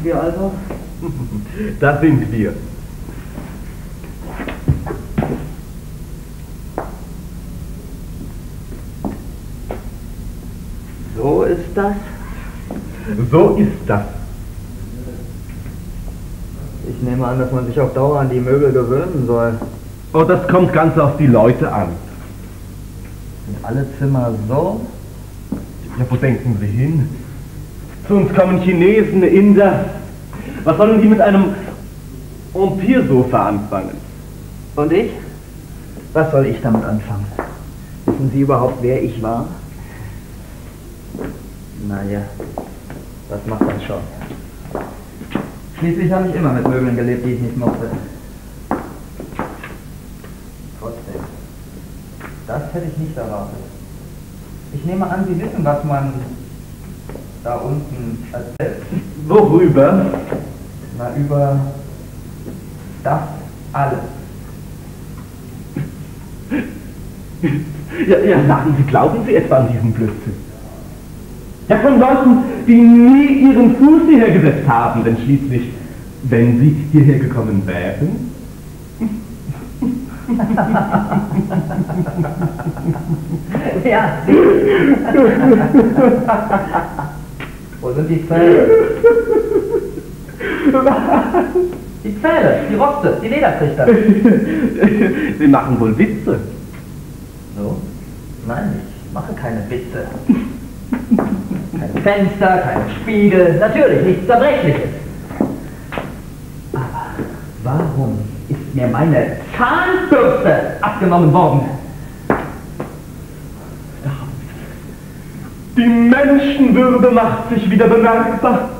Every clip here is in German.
sind wir also. Da sind wir. So ist das. So ist das. Ich nehme an, dass man sich auf Dauer an die Möbel gewöhnen soll. Oh, das kommt ganz auf die Leute an. Sind alle Zimmer so? Ja, wo denken Sie hin? Zu uns kommen Chinesen, Inder. Was sollen die mit einem Empire-Sofa anfangen? Und ich? Was soll ich damit anfangen? Wissen Sie überhaupt, wer ich war? Naja, das macht das schon. Schließlich habe ich immer mit Möbeln gelebt, die ich nicht mochte. Trotzdem, das hätte ich nicht erwartet. Ich nehme an, Sie wissen, was man da unten erzählt. Worüber? Über das alles. Ja, ja, sagen Sie, glauben Sie etwa an diesen Blödsinn? Ja, von Leuten, die nie ihren Fuß hierher gesetzt haben, denn schließlich, wenn sie hierher gekommen wären, Ja. Wo sind die Pfähle? Die Pfähle, die Roste, die Ledertrichter. sie machen wohl Witze. So? Nein, ich mache keine Witze. Kein Fenster, kein Spiegel, natürlich nichts Zerbrechliches. Aber warum ist mir meine Zahnbürste abgenommen worden? Die Menschenwürde macht sich wieder bemerkbar.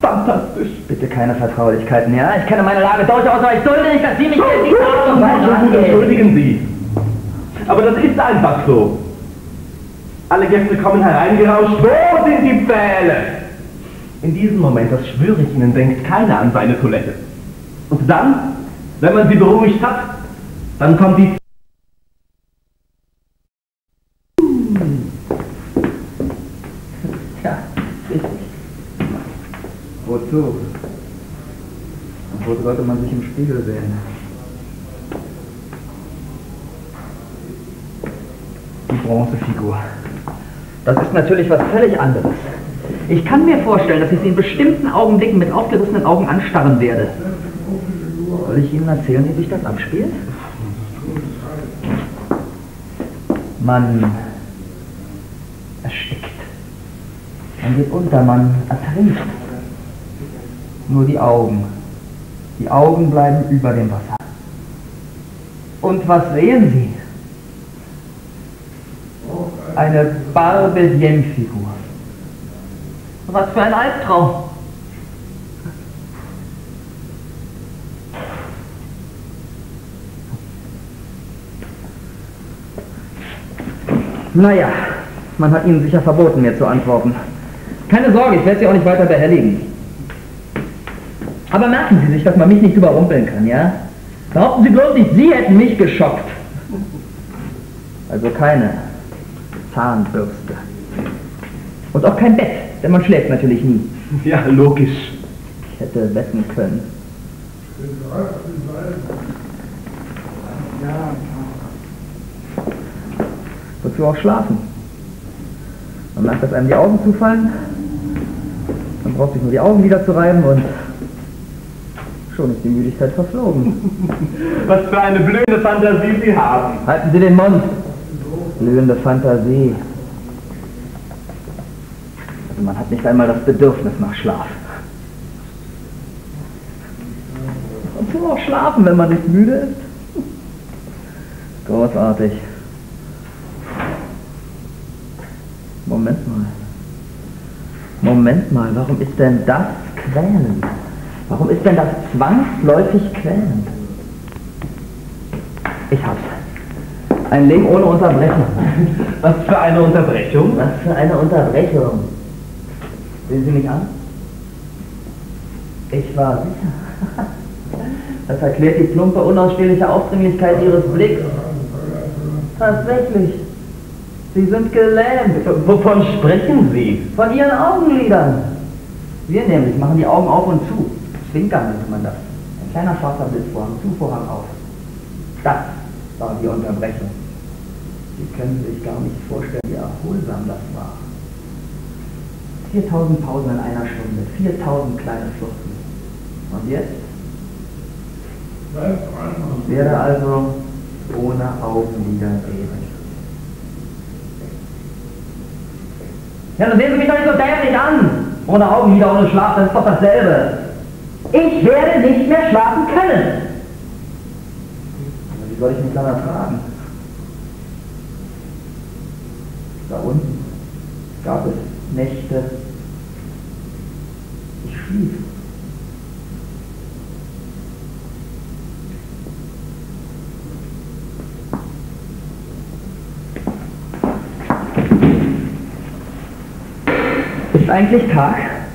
Fantastisch. Bitte keine Vertraulichkeiten, ja? Ich kenne meine Lage durchaus, aber ich dulde nicht, dass Sie mich in die Art und Weise angehen. entschuldigen Sie. Aber das ist einfach so. Alle Gäste kommen hereingerauscht. Wo sind die Pfähle? In diesem Moment, das schwöre ich Ihnen, denkt keiner an seine Toilette. Und dann, wenn man sie beruhigt hat, dann kommt die Ja, richtig. Wozu? Und wo sollte man sich im Spiegel sehen? Die Bronzefigur. Das ist natürlich was völlig anderes. Ich kann mir vorstellen, dass ich sie in bestimmten Augenblicken mit aufgerissenen Augen anstarren werde. Soll ich Ihnen erzählen, wie sich das abspielt? Man erstickt. Man geht unter, man ertrinkt. Nur die Augen. Die Augen bleiben über dem Wasser. Und was sehen Sie? Eine Barbedienne-Figur. Was für ein Albtraum. Naja, man hat Ihnen sicher verboten, mir zu antworten. Keine Sorge, ich werde Sie auch nicht weiter behelligen. Aber merken Sie sich, dass man mich nicht überrumpeln kann, ja? Behaupten Sie bloß nicht, Sie hätten mich geschockt. Also keine Zahnbürste. Und auch kein Bett, denn man schläft natürlich nie. Ja, logisch. Ich hätte wetten können. Wozu auch schlafen? Man merkt, dass einem die Augen zufallen. Man braucht sich nur die Augen wieder zu reiben und schon ist die Müdigkeit verflogen. Was für eine blühende Fantasie Sie haben. Halten Sie den Mund. Blühende Fantasie. Also man hat nicht einmal das Bedürfnis nach Schlaf. Und so auch schlafen, wenn man nicht müde ist. Großartig. Moment mal. Moment mal, warum ist denn das quälend? Warum ist denn das zwangsläufig quälend? Ich hab's. Ein Leben ohne Unterbrechung. Was für eine Unterbrechung? Was für eine Unterbrechung. Sehen Sie mich an? Ich war sicher. Das erklärt die plumpe, unausstehliche Aufdringlichkeit Ihres Blicks. Tatsächlich. Sie sind gelähmt. Wovon sprechen Sie? Von Ihren Augenlidern. Wir nämlich machen die Augen auf und zu. Zwinkern nennt man das. Ein kleiner schwarzer Blitzvorhang, Zuvorhang auf. Das war die Unterbrechung. Sie können sich gar nicht vorstellen, wie erholsam das war. 4000 Pausen in einer Stunde, 4000 kleine Fluchten. Und jetzt? Ich werde also ohne Augenlider reden. Ja, dann sehen Sie mich doch nicht so dämlich an! Ohne Augenlider, ohne Schlaf, das ist doch dasselbe. Ich werde nicht mehr schlafen können. Wie soll ich mich dann ertragen? Da unten gab es Nächte. Ich schlief. Ist eigentlich Tag?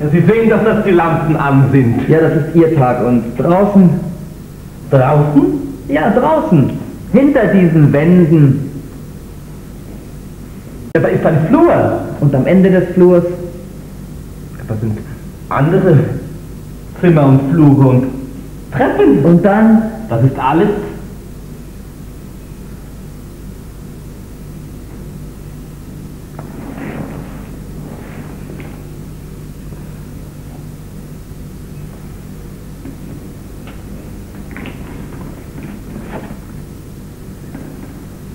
Ja, Sie sehen dass die Lampen an sind. Ja, das ist Ihr Tag und draußen, Draußen? ja draußen, hinter diesen Wänden Ja, da ist ein Flur. und am Ende des Flurs Das sind andere Zimmer und Flure und Treppen. und dann Das ist alles.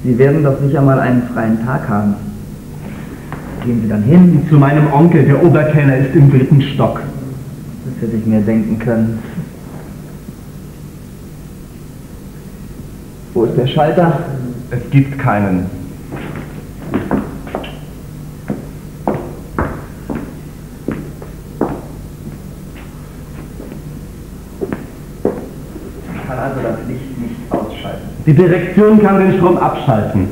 Sie werden doch sicher mal einen freien Tag haben. Gehen Sie dann hin, Zu meinem Onkel, der Oberkellner ist im dritten Stock. das hätte ich mir denken können. Wo ist der Schalter? Es gibt keinen. Ich kann also das Licht nicht ausschalten. Die Direktion kann den Strom abschalten.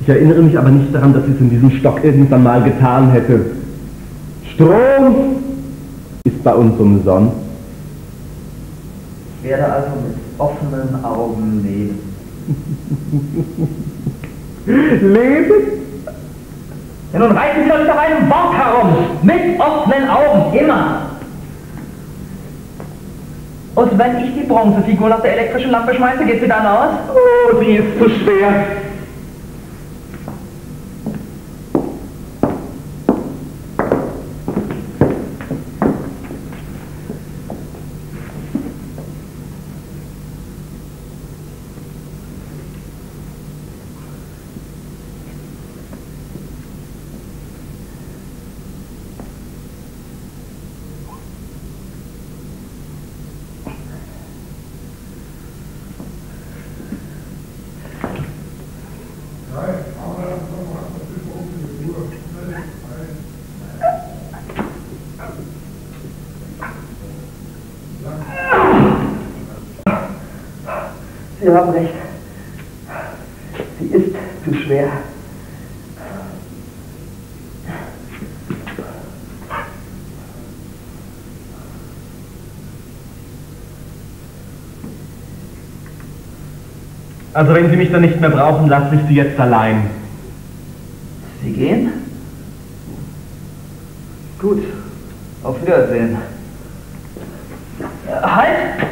Ich erinnere mich aber nicht daran, dass sie es in diesem Stock irgendwann mal getan hätte. Strom ist bei uns umsonst. Ich werde also mit offenen Augen leben. Leben? Ja, nun reiten Sie doch nicht auf einem Wort herum. Mit offenen Augen, immer. Und wenn ich die Bronzefigur nach der elektrischen Lampe schmeiße, geht sie dann aus? Oh, die ist zu schwer. Sie haben recht. Sie ist zu schwer. Also wenn Sie mich dann nicht mehr brauchen, lasse ich Sie jetzt allein. Sie gehen? Gut. Auf Wiedersehen. Äh, Halt!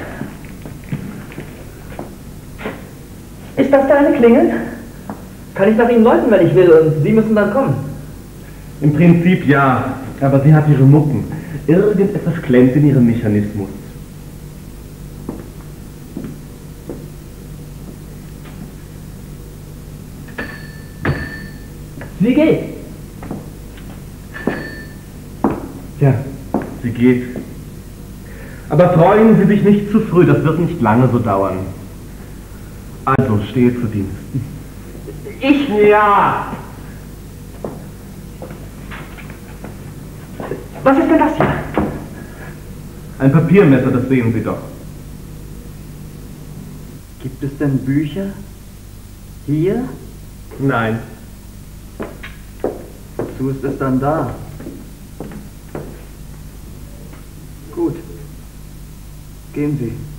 Ist das deine Klingel? Kann ich nach Ihnen läuten, wenn ich will, und Sie müssen dann kommen? Im Prinzip ja, aber sie hat ihre Mucken. Irgendetwas klemmt in ihrem Mechanismus. Sie geht. Ja, sie geht. Aber freuen Sie sich nicht zu früh, das wird nicht lange so dauern. Also, stehe zu Dienst. Ich? Ja! Was ist denn das hier? Ein Papiermesser, das sehen Sie doch. Gibt es denn Bücher? Hier? Nein. Wozu ist es dann da? Gut. Gehen Sie.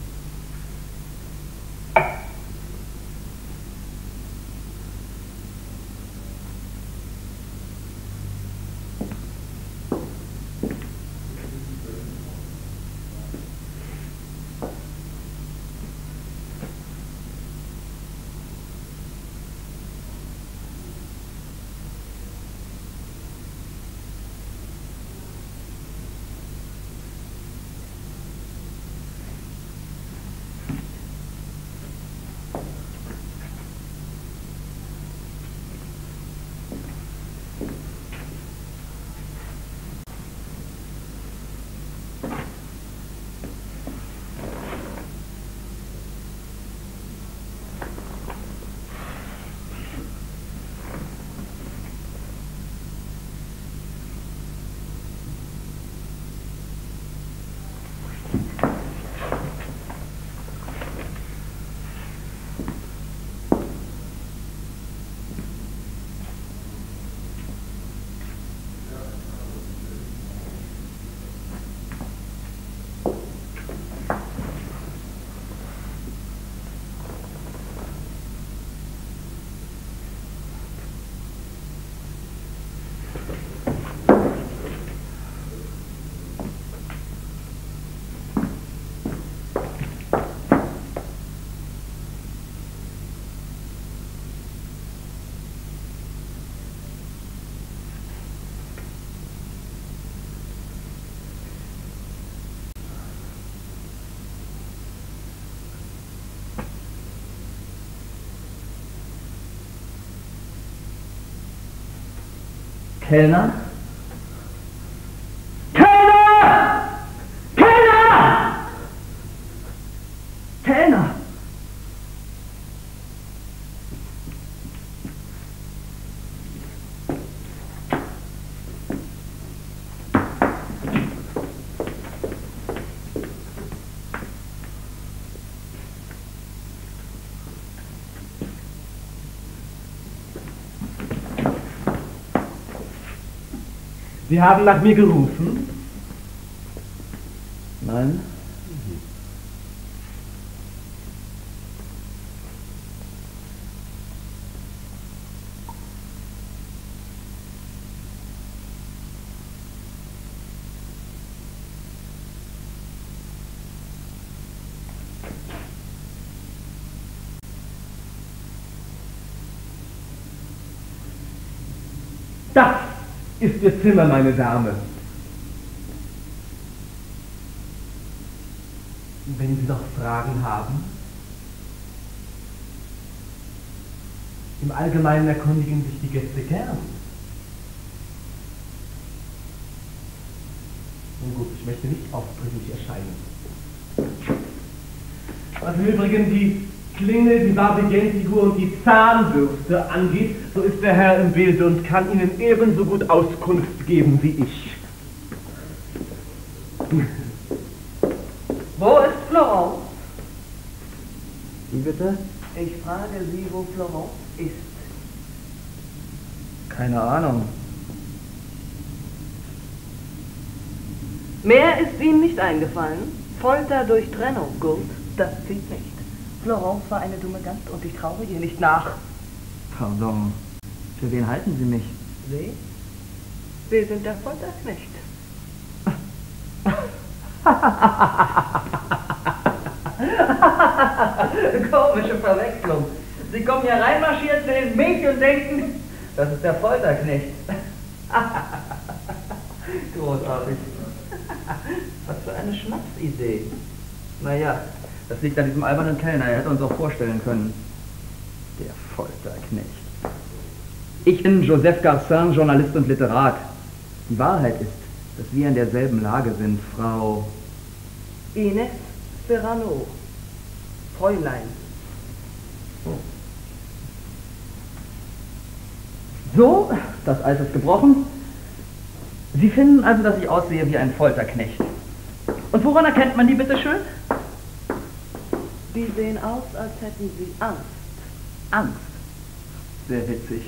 Kellner? Kellner! Kellner! Kellner! Sie haben nach mir gerufen? Nein. Das ist Ihr Zimmer, meine Dame. Wenn Sie noch Fragen haben, im Allgemeinen erkundigen sich die Gäste gern. Nun gut, ich möchte nicht aufdringlich erscheinen. Was im Übrigen die Klingel, die Barbigentigur und die Zahnbürste angeht, so ist der Herr im Bilde und kann Ihnen ebenso gut Auskunft geben wie ich. Wo ist Florence? Wie bitte? Ich frage Sie, wo Florence ist. Keine Ahnung. Mehr ist Ihnen nicht eingefallen? Folter durch Trennung, Gurt, das zieht nicht. Florence war eine dumme Gans und ich traue ihr nicht nach. Pardon. Für wen halten Sie mich? Sie? Sie sind der Folterknecht. Komische Verwechslung. Sie kommen hier reinmarschiert, sehen mich und denken, das ist der Folterknecht. Großartig. Was für eine Schnapsidee. Naja, das liegt an diesem albernen Kellner. Er hätte uns auch vorstellen können. Der Folterknecht. Ich bin Joseph Garcin, Journalist und Literat. Die Wahrheit ist, dass wir in derselben Lage sind, Frau... Ines Serrano. Fräulein. So, das Eis ist gebrochen. Sie finden also, dass ich aussehe wie ein Folterknecht. Und woran erkennt man die bitte schön? Sie sehen aus, als hätten Sie Angst. Angst. Sehr witzig.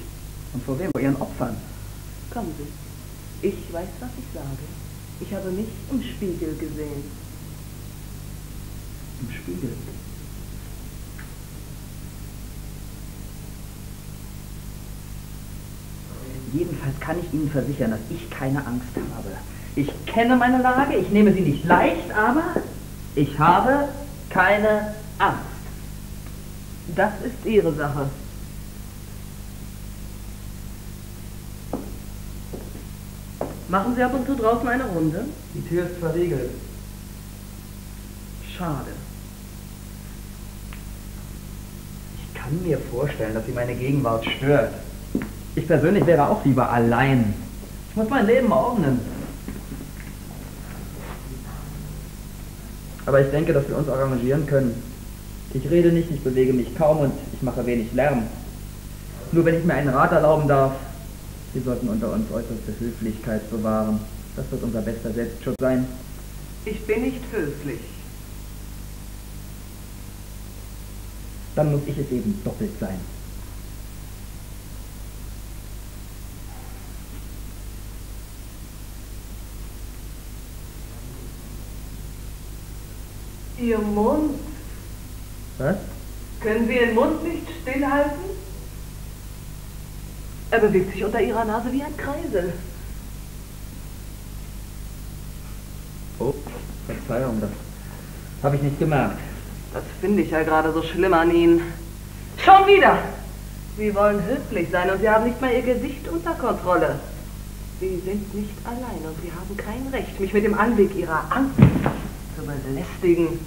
Und vor wem? Vor Ihren Opfern. Kommen Sie. Ich weiß, was ich sage. Ich habe mich im Spiegel gesehen. Im Spiegel. Jedenfalls kann ich Ihnen versichern, dass ich keine Angst habe. Ich kenne meine Lage, ich nehme sie nicht leicht, aber ich habe keine Angst. Das ist Ihre Sache. Machen Sie ab und zu draußen eine Runde? Die Tür ist verriegelt. Schade. Ich kann mir vorstellen, dass sie meine Gegenwart stört. Ich persönlich wäre auch lieber allein. Ich muss mein Leben ordnen. Aber ich denke, dass wir uns arrangieren können. Ich rede nicht, ich bewege mich kaum und ich mache wenig Lärm. Nur wenn ich mir einen Rat erlauben darf, wir sollten unter uns äußerste Höflichkeit bewahren. Das wird unser bester Selbstschutz sein. Ich bin nicht höflich. Dann muss ich es eben doppelt sein. Ihr Mund. Was? Können Sie Ihren Mund nicht stillhalten? Er bewegt sich unter Ihrer Nase wie ein Kreisel. Oh, Verzeihung, das habe ich nicht gemerkt. Das finde ich ja gerade so schlimm an Ihnen. Schon wieder! Sie wollen höflich sein und Sie haben nicht mal Ihr Gesicht unter Kontrolle. Sie sind nicht allein und Sie haben kein Recht, mich mit dem Anblick Ihrer Angst zu belästigen.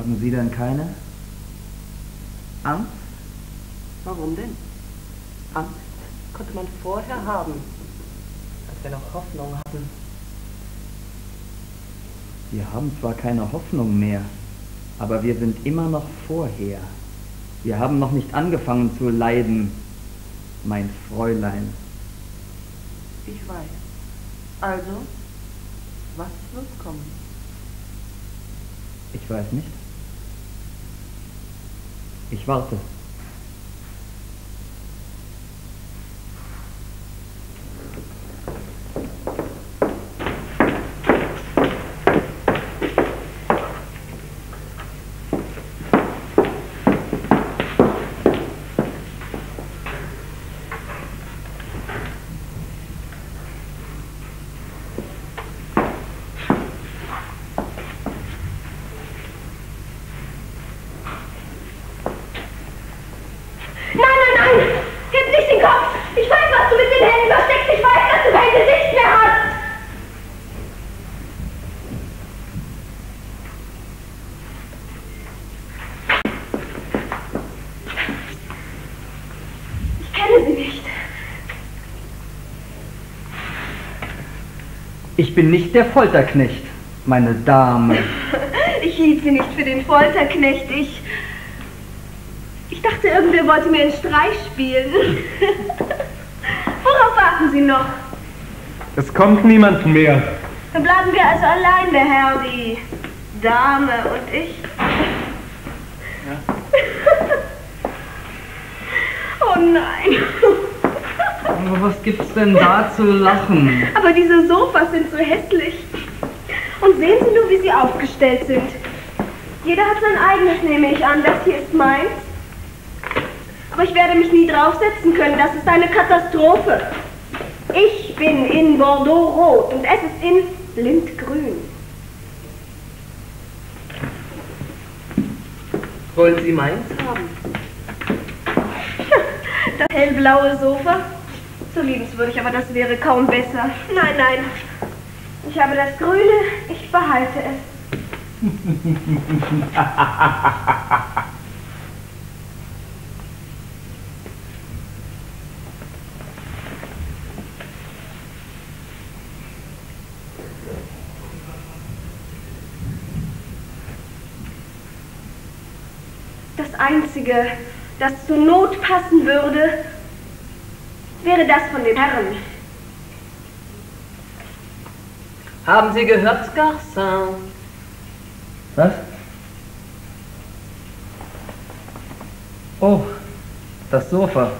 Haben Sie denn keine Angst? Warum denn? Angst konnte man vorher haben, als wir noch Hoffnung hatten. Wir haben zwar keine Hoffnung mehr, aber wir sind immer noch vorher. Wir haben noch nicht angefangen zu leiden, mein Fräulein. Ich weiß. Also, was wird kommen? Ich weiß nicht. Ich warte. Nein, nein, nein! Heb nicht den Kopf! Ich weiß, was du mit den Händen versteckst! Ich weiß, dass du kein Gesicht mehr hast! Ich kenne sie nicht. Ich bin nicht der Folterknecht, meine Dame. Ich hielt sie nicht für den Folterknecht. Ich. Ich dachte, irgendwer wollte mir einen Streich spielen. Worauf warten Sie noch? Es kommt niemand mehr. Dann bleiben wir also allein, der Herr, die Dame und ich. oh nein. Was gibt's denn da zu lachen? Aber diese Sofas sind so hässlich. Und sehen Sie nur, wie sie aufgestellt sind. Jeder hat sein eigenes, nehme ich an. Das hier ist meins. Aber ich werde mich nie draufsetzen können. Das ist eine Katastrophe. Ich bin in Bordeaux rot und es ist in Lindgrün. Wollen Sie meins haben? Das hellblaue Sofa? So liebenswürdig, aber das wäre kaum besser. Nein, nein. Ich habe das Grüne, ich behalte es. Das Einzige, das zur Not passen würde, wäre das von den Herren. Haben Sie gehört, Garçon? Was? Oh, das Sofa.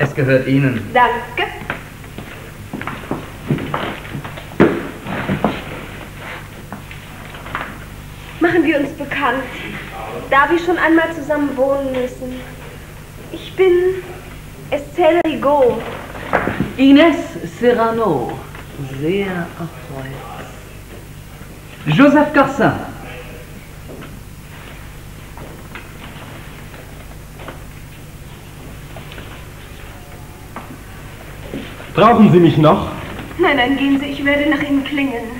Es gehört Ihnen. Danke. Machen wir uns bekannt, da wir schon einmal zusammen wohnen müssen. Ich bin Estelle Rigaud. Ines Serrano. Sehr erfreut. Joseph Garcin. Brauchen Sie mich noch? Nein, nein, gehen Sie, ich werde nach Ihnen klingeln.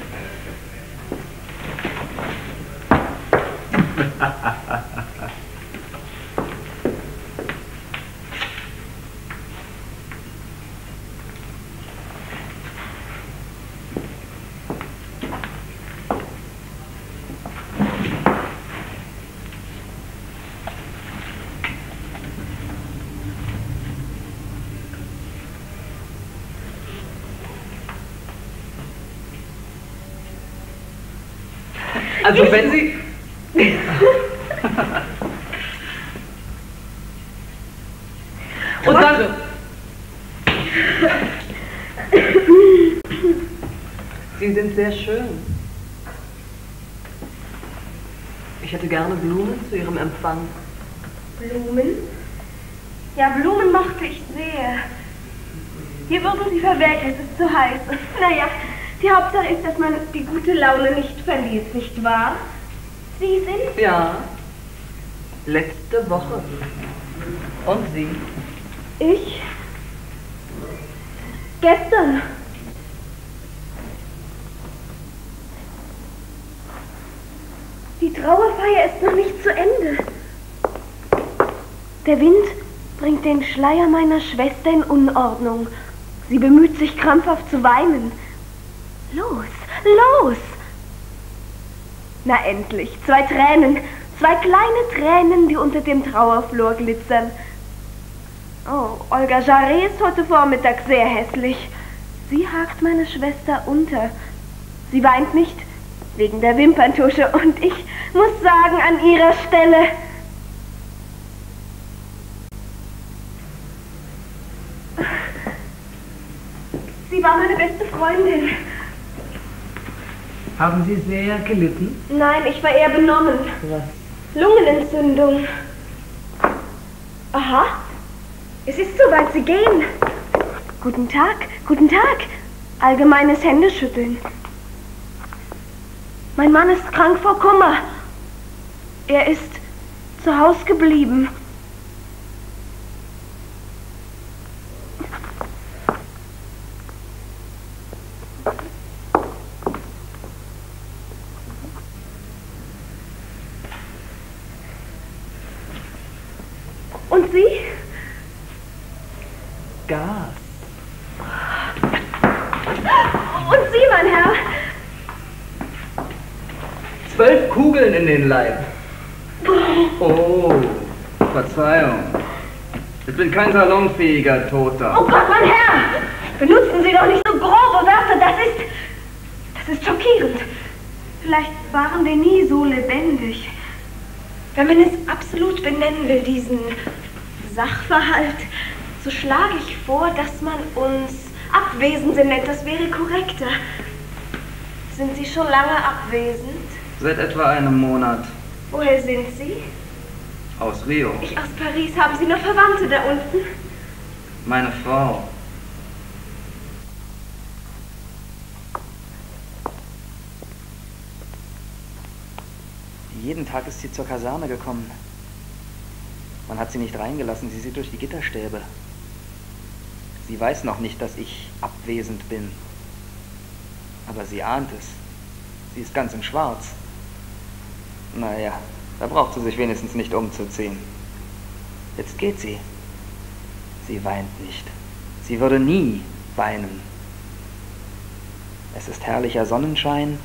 Also wenn Sie... Und dann... Sie sind sehr schön. Ich hätte gerne Blumen zu Ihrem Empfang. Blumen? Ja, Blumen mochte ich sehr. Hier würden sie verwelkt, es ist zu heiß. Naja, die Hauptsache ist, dass man die gute Laune nicht verliert, nicht wahr? Sie sind? Ja. Letzte Woche. Und Sie? Ich? Gestern. Die Trauerfeier ist noch nicht zu Ende. Der Wind bringt den Schleier meiner Schwester in Unordnung. Sie bemüht sich krampfhaft zu weinen. Los, los! Na endlich, zwei Tränen, zwei kleine Tränen, die unter dem Trauerflor glitzern. Oh, Olga Jarre ist heute Vormittag sehr hässlich. Sie hakt meine Schwester unter. Sie weint nicht wegen der Wimperntusche und ich muss sagen, an ihrer Stelle. Sie war meine beste Freundin. Haben Sie sehr gelitten? Nein, ich war eher benommen. Was? Lungenentzündung. Aha. Es ist soweit, Sie gehen. Guten Tag, guten Tag. Allgemeines Händeschütteln. Mein Mann ist krank vor Kummer. Er ist zu Hause geblieben. Und Sie? Gas. Und Sie, mein Herr? Zwölf Kugeln in den Leib. Oh, Verzeihung. Ich bin kein salonfähiger Toter. Oh Gott, mein Herr! Benutzen Sie doch nicht so grobe Wörter, das ist. das ist schockierend. Vielleicht waren wir nie so lebendig. Wenn man es absolut benennen will, diesen Sachverhalt, so schlage ich vor, dass man uns Abwesende nennt. Das wäre korrekter. Sind Sie schon lange abwesend? Seit etwa einem Monat. Woher sind Sie? Aus Rio. Ich aus Paris. Haben Sie noch Verwandte da unten? Meine Frau. Jeden Tag ist sie zur Kaserne gekommen. Man hat sie nicht reingelassen, sie sieht durch die Gitterstäbe. Sie weiß noch nicht, dass ich abwesend bin. Aber sie ahnt es. Sie ist ganz in Schwarz. Naja, da braucht sie sich wenigstens nicht umzuziehen. Jetzt geht sie. Sie weint nicht. Sie würde nie weinen. Es ist herrlicher Sonnenschein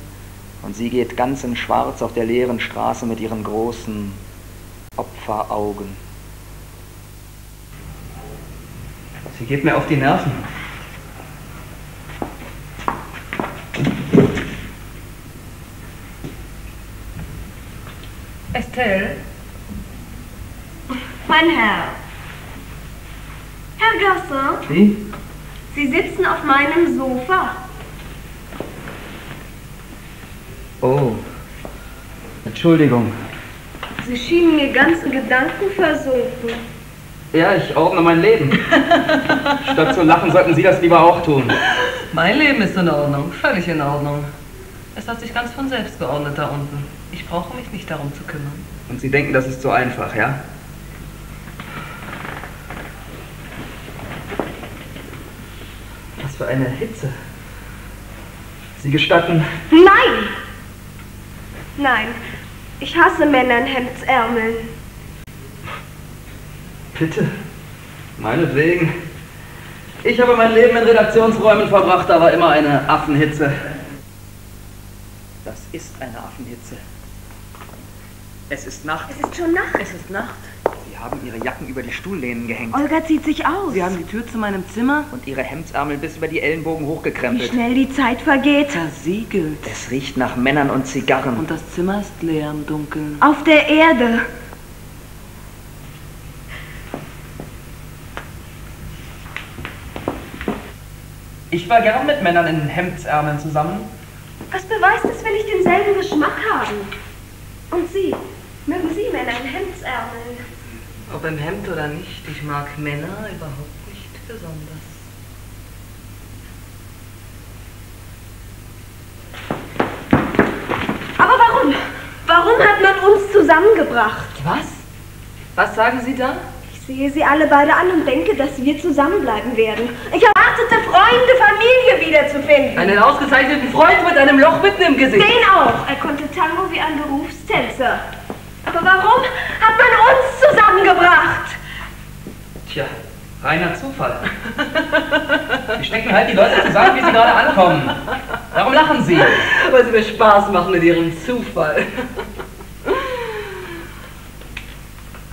und sie geht ganz in Schwarz auf der leeren Straße mit ihren großen Opferaugen. Sie geht mir auf die Nerven. Estelle? Mein Herr. Herr Gasser, Wie? Sie sitzen auf meinem Sofa. Oh. Entschuldigung. Sie schienen mir ganz in Gedanken versunken. Ja, ich ordne mein Leben. Statt zu lachen, sollten Sie das lieber auch tun. Mein Leben ist in Ordnung, völlig in Ordnung. Es hat sich ganz von selbst geordnet da unten. Ich brauche mich nicht darum zu kümmern. Und Sie denken, das ist so einfach, ja? Was für eine Hitze. Sie gestatten. Nein! Nein, ich hasse Männer in Hemdsärmeln. Bitte. Meinetwegen. Ich habe mein Leben in Redaktionsräumen verbracht, aber immer eine Affenhitze. Das ist eine Affenhitze. Es ist Nacht. Es ist schon Nacht. Es ist Nacht. Sie haben ihre Jacken über die Stuhllehnen gehängt Olga zieht sich aus. Sie haben die Tür zu meinem Zimmer und ihre Hemdsärmel bis über die Ellenbogen Wie hochgekrempelt. schnell die Zeit vergeht. versiegelt. Es riecht nach Männern und Zigarren. Und das Zimmer ist leer im Dunkeln. Auf der Erde. ich war gern mit Männern in Hemdsärmeln zusammen. Was beweist es, wenn ich denselben Geschmack habe? Und Sie? Mögen Sie Männer in Hemdsärmeln? Ob im Hemd oder nicht, ich mag Männer überhaupt nicht besonders. Aber warum? Warum hat man uns zusammengebracht? Was? Was sagen Sie da? Ich sehe Sie alle beide an und denke, dass wir zusammenbleiben werden. Ich erwartete, Freunde, Familie wiederzufinden. Einen ausgezeichneten Freund mit einem Loch mitten im Gesicht. Den auch. Er konnte Tango wie ein Berufstänzer. Aber warum hat man uns zusammengebracht? Tja, reiner Zufall. Die stecken halt die Leute zusammen, wie sie gerade ankommen. Warum lachen Sie? Weil Sie mir Spaß machen mit Ihrem Zufall.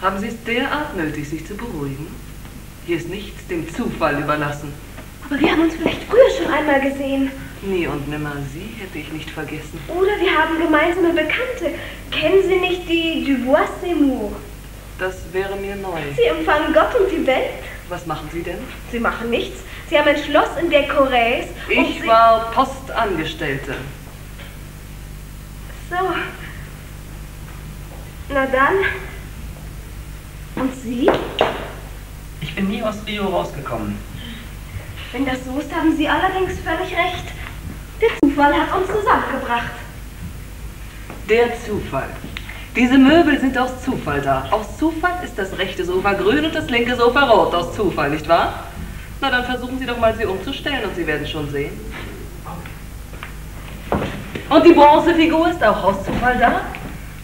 Haben Sie es derart nötig, sich zu beruhigen? Hier ist nichts dem Zufall überlassen. Aber wir haben uns vielleicht früher schon einmal gesehen. Nie und nimmer Sie hätte ich nicht vergessen. Oder wir haben gemeinsame Bekannte. Kennen Sie nicht die Dubois Seymour? Das wäre mir neu. Sie empfangen Gott und die Welt. Was machen Sie denn? Sie machen nichts. Sie haben ein Schloss in der Corrèze. Ich war Postangestellte. So. Na dann. Und Sie? Ich bin nie aus Rio rausgekommen. Wenn das so ist, haben Sie allerdings völlig recht. Der Zufall hat uns zusammengebracht. Der Zufall. Diese Möbel sind aus Zufall da. Aus Zufall ist das rechte Sofa grün und das linke Sofa rot. Aus Zufall, nicht wahr? Na, dann versuchen Sie doch mal, sie umzustellen und Sie werden schon sehen. Und die Bronzefigur ist auch aus Zufall da.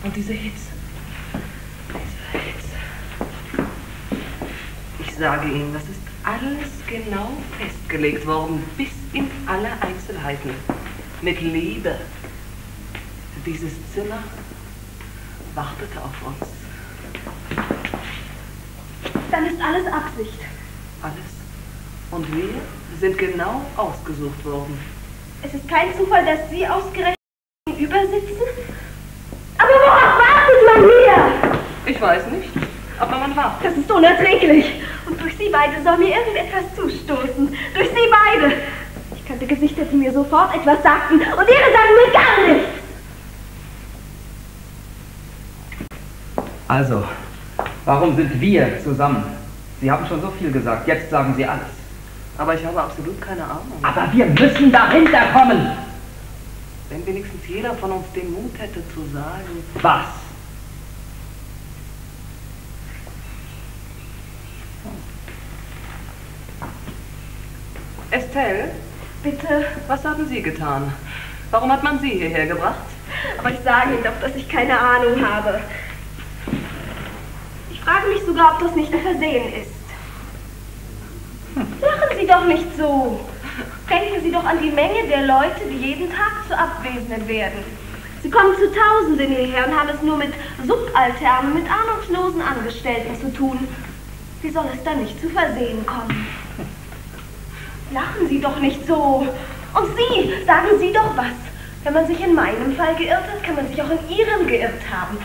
Und diese Hitze. Sage Ihnen, das ist alles genau festgelegt worden, bis in alle Einzelheiten. Mit Liebe. Dieses Zimmer wartete auf uns. Dann ist alles Absicht. Alles. Und wir sind genau ausgesucht worden. Es ist kein Zufall, dass Sie ausgerechnet gegenüber sitzen. Aber worauf wartet man hier? Ich weiß nicht, aber man wartet. Das ist unerträglich. Sie beide soll mir irgendetwas zustoßen. Durch Sie beide. Ich kannte Gesichter, die mir sofort etwas sagten. Und Ihre sagen mir gar nichts. Also, warum sind wir zusammen? Sie haben schon so viel gesagt, jetzt sagen Sie alles. Aber ich habe absolut keine Ahnung. Aber wir müssen dahinter kommen. Wenn wenigstens jeder von uns den Mut hätte zu sagen, Was? Hotel? Bitte. Was haben Sie getan? Warum hat man Sie hierher gebracht? Aber ich sage Ihnen doch, dass ich keine Ahnung habe. Ich frage mich sogar, ob das nicht ein Versehen ist. Lachen Sie doch nicht so. Denken Sie doch an die Menge der Leute, die jeden Tag zu Abwesenden werden. Sie kommen zu Tausenden hierher und haben es nur mit Subalternen, mit ahnungslosen Angestellten zu tun. Wie soll es dann nicht zu Versehen kommen? Lachen Sie doch nicht so. Und Sie, sagen Sie doch was. Wenn man sich in meinem Fall geirrt hat, kann man sich auch in Ihrem geirrt haben.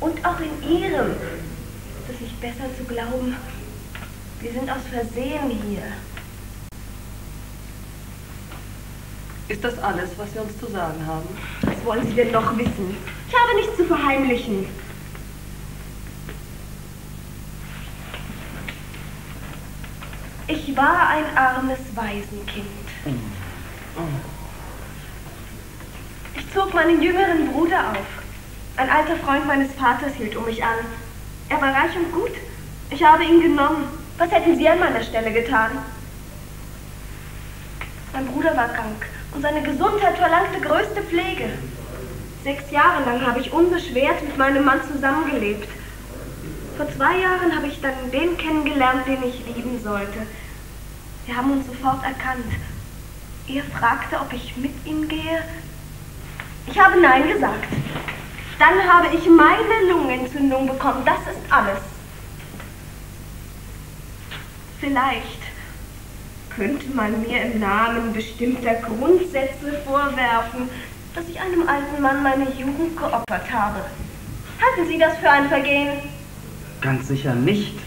Und auch in Ihrem. Ist es nicht besser zu glauben, wir sind aus Versehen hier. Ist das alles, was Sie uns zu sagen haben? Was wollen Sie denn noch wissen? Ich habe nichts zu verheimlichen. Ich war ein armes Waisenkind. Ich zog meinen jüngeren Bruder auf. Ein alter Freund meines Vaters hielt um mich an. Er war reich und gut. Ich habe ihn genommen. Was hätten Sie an meiner Stelle getan? Mein Bruder war krank und seine Gesundheit verlangte größte Pflege. Sechs Jahre lang habe ich unbeschwert mit meinem Mann zusammengelebt. Vor zwei Jahren habe ich dann den kennengelernt, den ich lieben sollte. Wir haben uns sofort erkannt. Er fragte, ob ich mit ihm gehe. Ich habe Nein gesagt. Dann habe ich meine Lungenentzündung bekommen. Das ist alles. Vielleicht könnte man mir im Namen bestimmter Grundsätze vorwerfen, dass ich einem alten Mann meine Jugend geopfert habe. Halten Sie das für ein Vergehen? Ganz sicher nicht.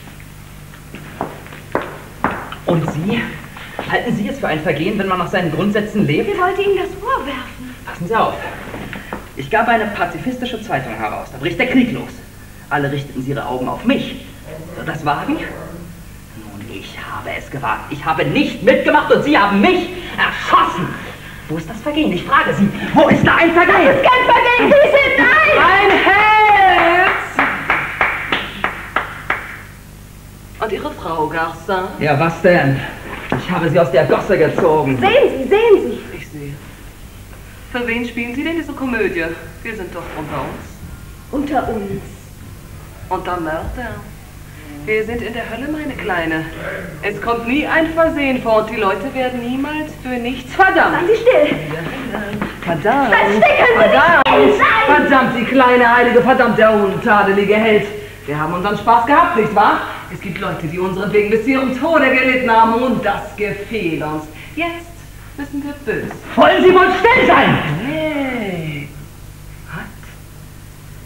Und Sie? Halten Sie es für ein Vergehen, wenn man nach seinen Grundsätzen lebt? Wer wollte Ihnen das vorwerfen? Passen Sie auf. Ich gab eine pazifistische Zeitung heraus. Da bricht der Krieg los. Alle richteten sie ihre Augen auf mich. Soll das wagen? Nun, ich habe es gewagt. Ich habe nicht mitgemacht und Sie haben mich erschossen. Wo ist das Vergehen? Ich frage Sie, wo ist da ein Vergehen? Das ist kein Vergehen, Sie sind ein! Ein Herz! Und Ihre Frau, Garcin? Ja, was denn? Ich habe sie aus der Gosse gezogen. Sehen Sie, sehen Sie! Ich sehe. Für wen spielen Sie denn diese Komödie? Wir sind doch unter uns. Unter uns. Unter Mörder. Wir sind in der Hölle, meine Kleine. Es kommt nie ein Versehen vor und die Leute werden niemals für nichts verdammt. Seien Sie still! Verdammt. Verstecken Sie Verdammt. sich! Nein! Verdammt, die kleine, heilige, verdammt, der untadelige Held. Wir haben unseren Spaß gehabt, nicht wahr? Es gibt Leute, die unseretwegen bis zu ihrem Tode gelitten haben und das gefiel uns. Jetzt müssen wir böse. Wollen Sie wohl still sein? Hey. Hat?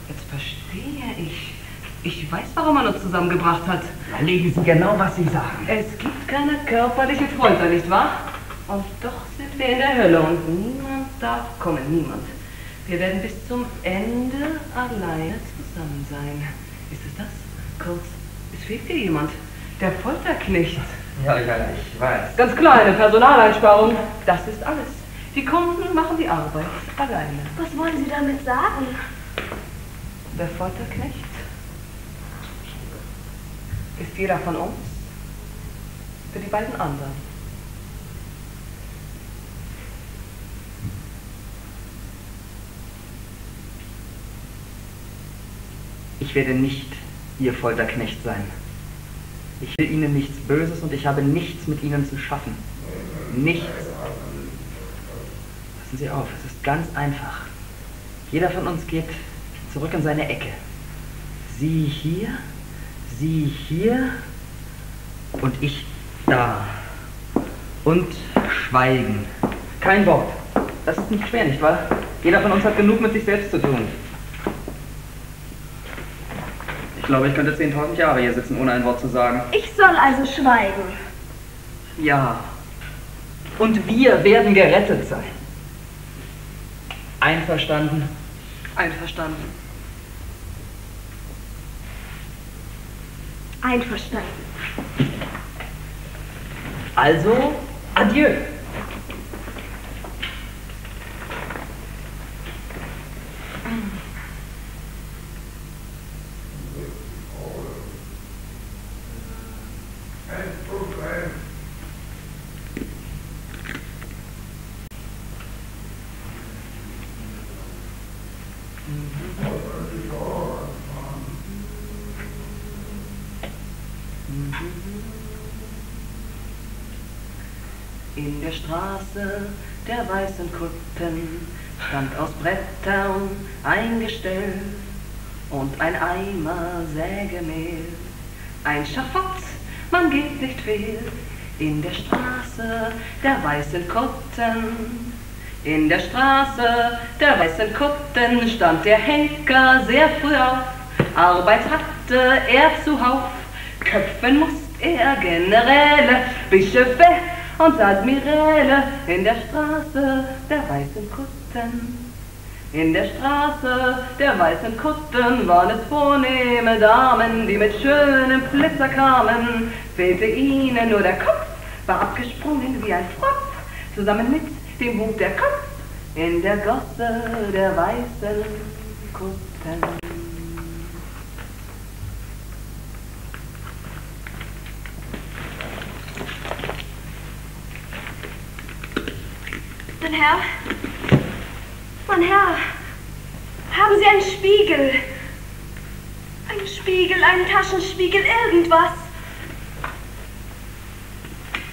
Jetzt verstehe ich. Ich weiß, warum man uns zusammengebracht hat. Erlegen Sie genau, was Sie sagen. Es gibt keine körperliche Folter, nicht wahr? Und doch sind wir in der Hölle und niemand darf kommen, niemand. Wir werden bis zum Ende alleine zusammen sein. Ist es das? Kurz, fehlt hier jemand. Der Folterknecht. Ja, ja, ich weiß. Ganz kleine Personaleinsparung. Das ist alles. Die Kunden machen die Arbeit alleine. Was wollen Sie damit sagen? Der Folterknecht ist jeder von uns für die beiden anderen. Ich werde nicht Ihr Folterknecht sein. Ich will Ihnen nichts Böses und ich habe nichts mit Ihnen zu schaffen. Nichts. Passen Sie auf, es ist ganz einfach. Jeder von uns geht zurück in seine Ecke. Sie hier, Sie hier und ich da. Und schweigen. Kein Wort. Das ist nicht schwer, nicht wahr? Jeder von uns hat genug mit sich selbst zu tun. Ich glaube, ich könnte 10.000 Jahre hier sitzen, ohne ein Wort zu sagen. Ich soll also schweigen. Ja. Und wir werden gerettet sein. Einverstanden? Einverstanden. Einverstanden. Also, adieu. In der Straße der weißen Kutten stand aus Brettern eingestellt und ein Eimer Sägemehl. Ein Schafott, man geht nicht fehl, in der Straße der weißen Kutten. In der Straße der weißen Kutten stand der Henker sehr früh auf. Arbeit hatte er zuhauf, köpfen musste er Generäle, Bischöfe und Admiräle in der Straße der weißen Kutten. In der Straße der weißen Kutten waren es vornehme Damen, die mit schönem Flitzer kamen. Fehlte ihnen nur der Kopf, war abgesprungen wie ein Fropf, zusammen mit dem Hut der Kopf in der Gosse der weißen Kutten. Mein Herr, mein Herr, haben Sie einen Spiegel? Einen Spiegel, einen Taschenspiegel, irgendwas?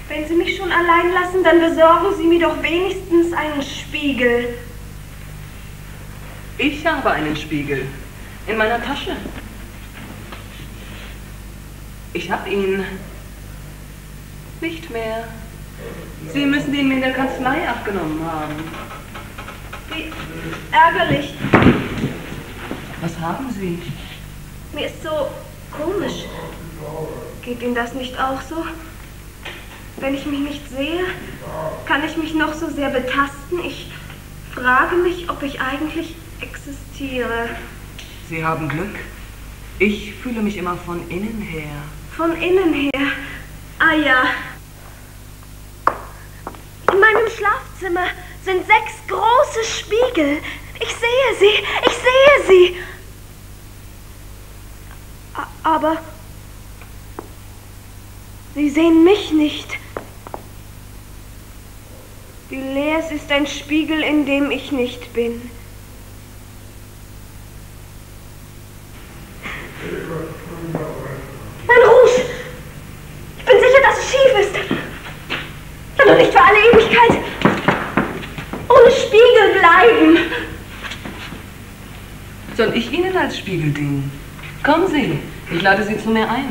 Wenn Sie mich schon allein lassen, dann besorgen Sie mir doch wenigstens einen Spiegel. Ich habe einen Spiegel in meiner Tasche. Ich habe ihn nicht mehr. Sie müssen ihn mir in der Kanzlei abgenommen haben. Wie ärgerlich. Was haben Sie? Mir ist so komisch. Geht Ihnen das nicht auch so? Wenn ich mich nicht sehe, kann ich mich noch so sehr betasten. Ich frage mich, ob ich eigentlich existiere. Sie haben Glück. Ich fühle mich immer von innen her. Von innen her. Ah ja. In meinem Schlafzimmer sind sechs große Spiegel. Ich sehe sie. Ich sehe sie. Aber sie sehen mich nicht. Es ist ein Spiegel, in dem ich nicht bin. Mein Rouge! Ich bin sicher, dass es schief ist. Dann doch nicht für alle Ewigkeit. Ohne Spiegel bleiben. Soll ich Ihnen als Spiegel dienen? Kommen Sie, ich lade Sie zu mir ein.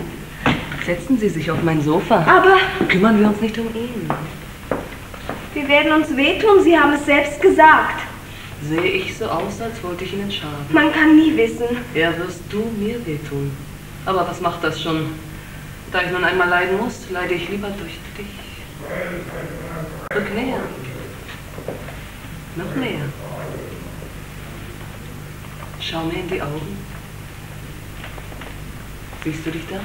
Setzen Sie sich auf mein Sofa. Aber Kümmern wir uns nicht um ihn. wir werden uns wehtun, Sie haben es selbst gesagt. Sehe ich so aus, als wollte ich Ihnen schaden? Man kann nie wissen. Ja, wirst du mir wehtun. Aber was macht das schon? Da ich nun einmal leiden muss, leide ich lieber durch dich. Rück näher. Noch näher. Schau mir in die Augen. Siehst du dich da?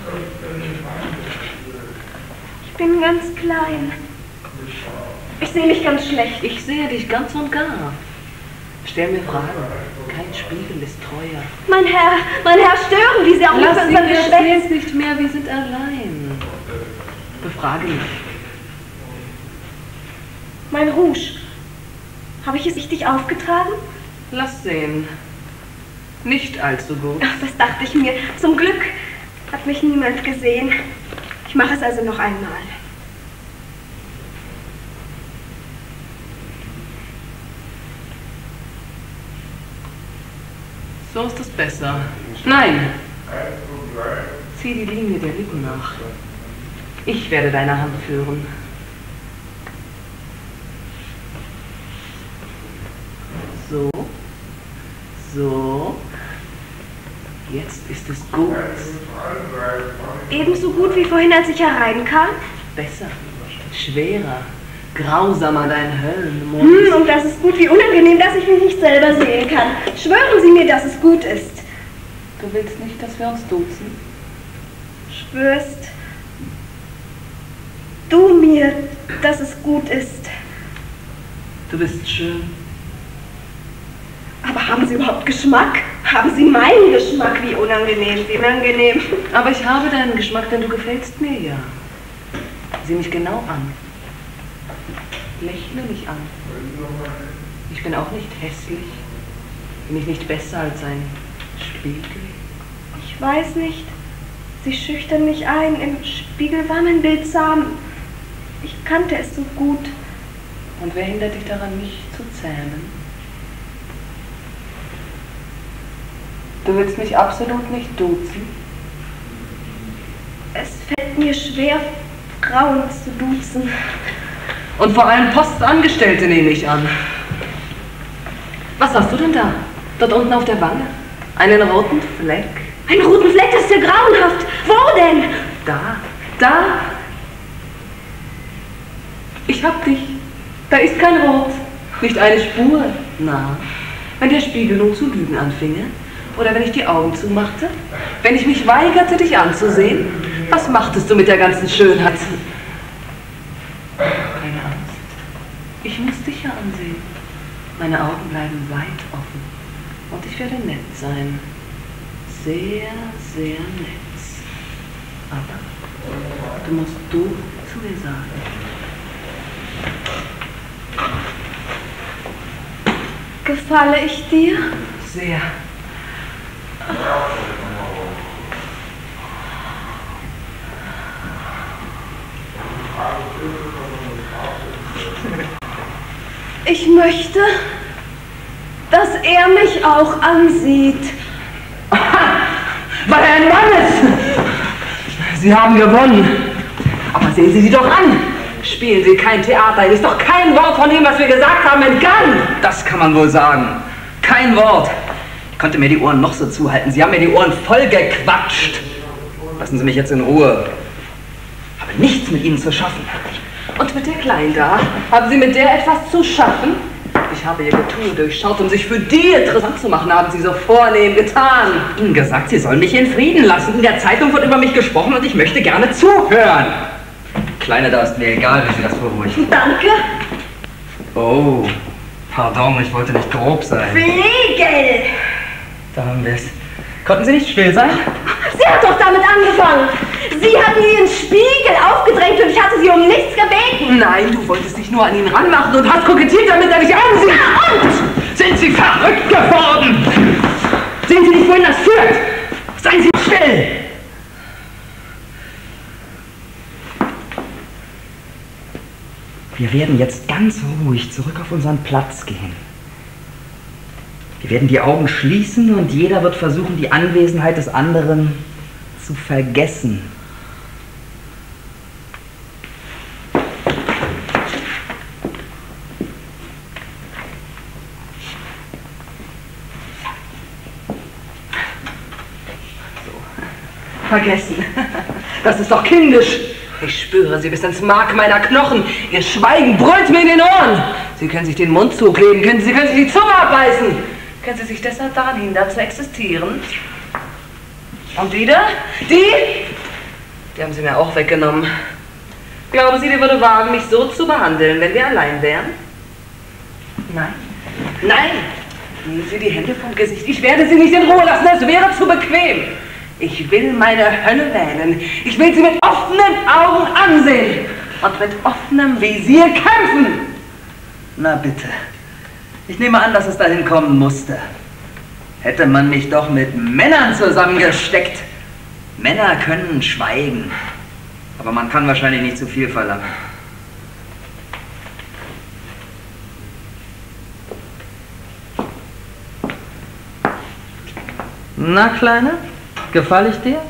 Ich bin ganz klein. Ich sehe mich ganz schlecht. Ich sehe dich ganz und gar. Stell mir Fragen. Kein Spiegel ist treuer. Mein Herr, mein Herr, stören sie auch Lass unserem mir Geschwätz. jetzt nicht mehr, wir sind allein. Befrage mich. Mein Rouge. Habe ich es richtig aufgetragen? Lass sehen. Nicht allzu gut. Ach, das dachte ich mir. Zum Glück hat mich niemand gesehen. Ich mache es also noch einmal. So ist es besser. Nein! Zieh die Linie der Lippen nach. Ich werde deine Hand führen. So. So. Jetzt ist es gut. Ebenso gut wie vorhin, als ich hereinkam. Besser. Schwerer. Grausamer dein Höllenmond. Hm, und das ist gut wie unangenehm, dass ich mich nicht selber sehen kann. Schwören Sie mir, dass es gut ist. Du willst nicht, dass wir uns duzen? Schwörst du mir, dass es gut ist. Du bist schön. Aber haben Sie überhaupt Geschmack? Haben Sie meinen Geschmack? Wie unangenehm, wie unangenehm. Aber ich habe deinen Geschmack, denn du gefällst mir ja. Sieh mich genau an. Lächle mich an. Ich bin auch nicht hässlich. Bin ich nicht besser als ein Spiegel? Ich weiß nicht. Sie schüchtern mich ein. Im Spiegel war mein Bild zahm. Ich kannte es so gut. Und wer hindert dich daran, mich zu zähmen? Du willst mich absolut nicht duzen? Es fällt mir schwer, Frauen zu duzen. Und vor allem Postangestellte nehme ich an. Was hast du denn da? Dort unten auf der Wange? Einen roten Fleck? Einen roten Fleck, das ist ja grauenhaft. Wo denn? Da, da. Ich hab dich. Da ist kein Rot. Nicht eine Spur. Na, wenn der Spiegel nun zu lügen anfinge, oder wenn ich die Augen zumachte, wenn ich mich weigerte, dich anzusehen, was machtest du mit der ganzen Schönheit? Keine Angst. Ich muss dich ja ansehen. Meine Augen bleiben weit offen. Und ich werde nett sein. Sehr, sehr nett. Aber du musst du zu mir sagen. Gefalle ich dir? Sehr. Ich möchte, dass er mich auch ansieht. Weil er ein Mann ist! Sie haben gewonnen. Aber sehen Sie sie doch an! Spielen Sie kein Theater, Ihnen ist doch kein Wort von dem, was wir gesagt haben, entgangen! Das kann man wohl sagen. Kein Wort. Ich konnte mir die Ohren noch so zuhalten. Sie haben mir die Ohren voll gequatscht. Lassen Sie mich jetzt in Ruhe. Ich habe nichts mit Ihnen zu schaffen. Und mit der Kleinen da? Haben Sie mit der etwas zu schaffen? Ich habe Ihr Getue durchschaut, um sich für die interessant zu machen, haben Sie so vornehm getan. Ihnen gesagt, Sie sollen mich in Frieden lassen. In der Zeitung wird über mich gesprochen und ich möchte gerne zuhören. Kleine, da ist mir egal, wie Sie das beruhigt. Danke. Oh, pardon, ich wollte nicht grob sein. Flegel! Da haben wir es. Konnten Sie nicht still sein? Sie hat doch damit angefangen. Sie hat mir ihren Spiegel aufgedrängt und ich hatte sie um nichts gebeten. Nein, du wolltest dich nur an ihn ranmachen und hast kokettiert, damit er dich ansieht. Und? Sind Sie verrückt geworden? Sehen Sie nicht, wohin das führt? Seien Sie still! Wir werden jetzt ganz ruhig zurück auf unseren Platz gehen. Wir werden die Augen schließen und jeder wird versuchen, die Anwesenheit des anderen zu vergessen. Vergessen. Das ist doch kindisch. Ich spüre sie bis ins Mark meiner Knochen. Ihr Schweigen brüllt mir in den Ohren. Sie können sich den Mund zukleben, können, Sie können sich die Zunge abbeißen. Können Sie sich deshalb daran hindern, zu existieren? Und die da? Die? Die haben Sie mir auch weggenommen. Glauben Sie, die würde wagen, mich so zu behandeln, wenn wir allein wären? Nein. Nein! Nehmen Sie die Hände vom Gesicht. Ich werde Sie nicht in Ruhe lassen, das wäre zu bequem. Ich will meine Hölle wählen. Ich will sie mit offenen Augen ansehen und mit offenem Visier kämpfen. Na bitte. Ich nehme an, dass es dahin kommen musste. Hätte man mich doch mit Männern zusammengesteckt. Männer können schweigen. Aber man kann wahrscheinlich nicht zu viel verlangen. Na, Kleine? Gefall ich dir?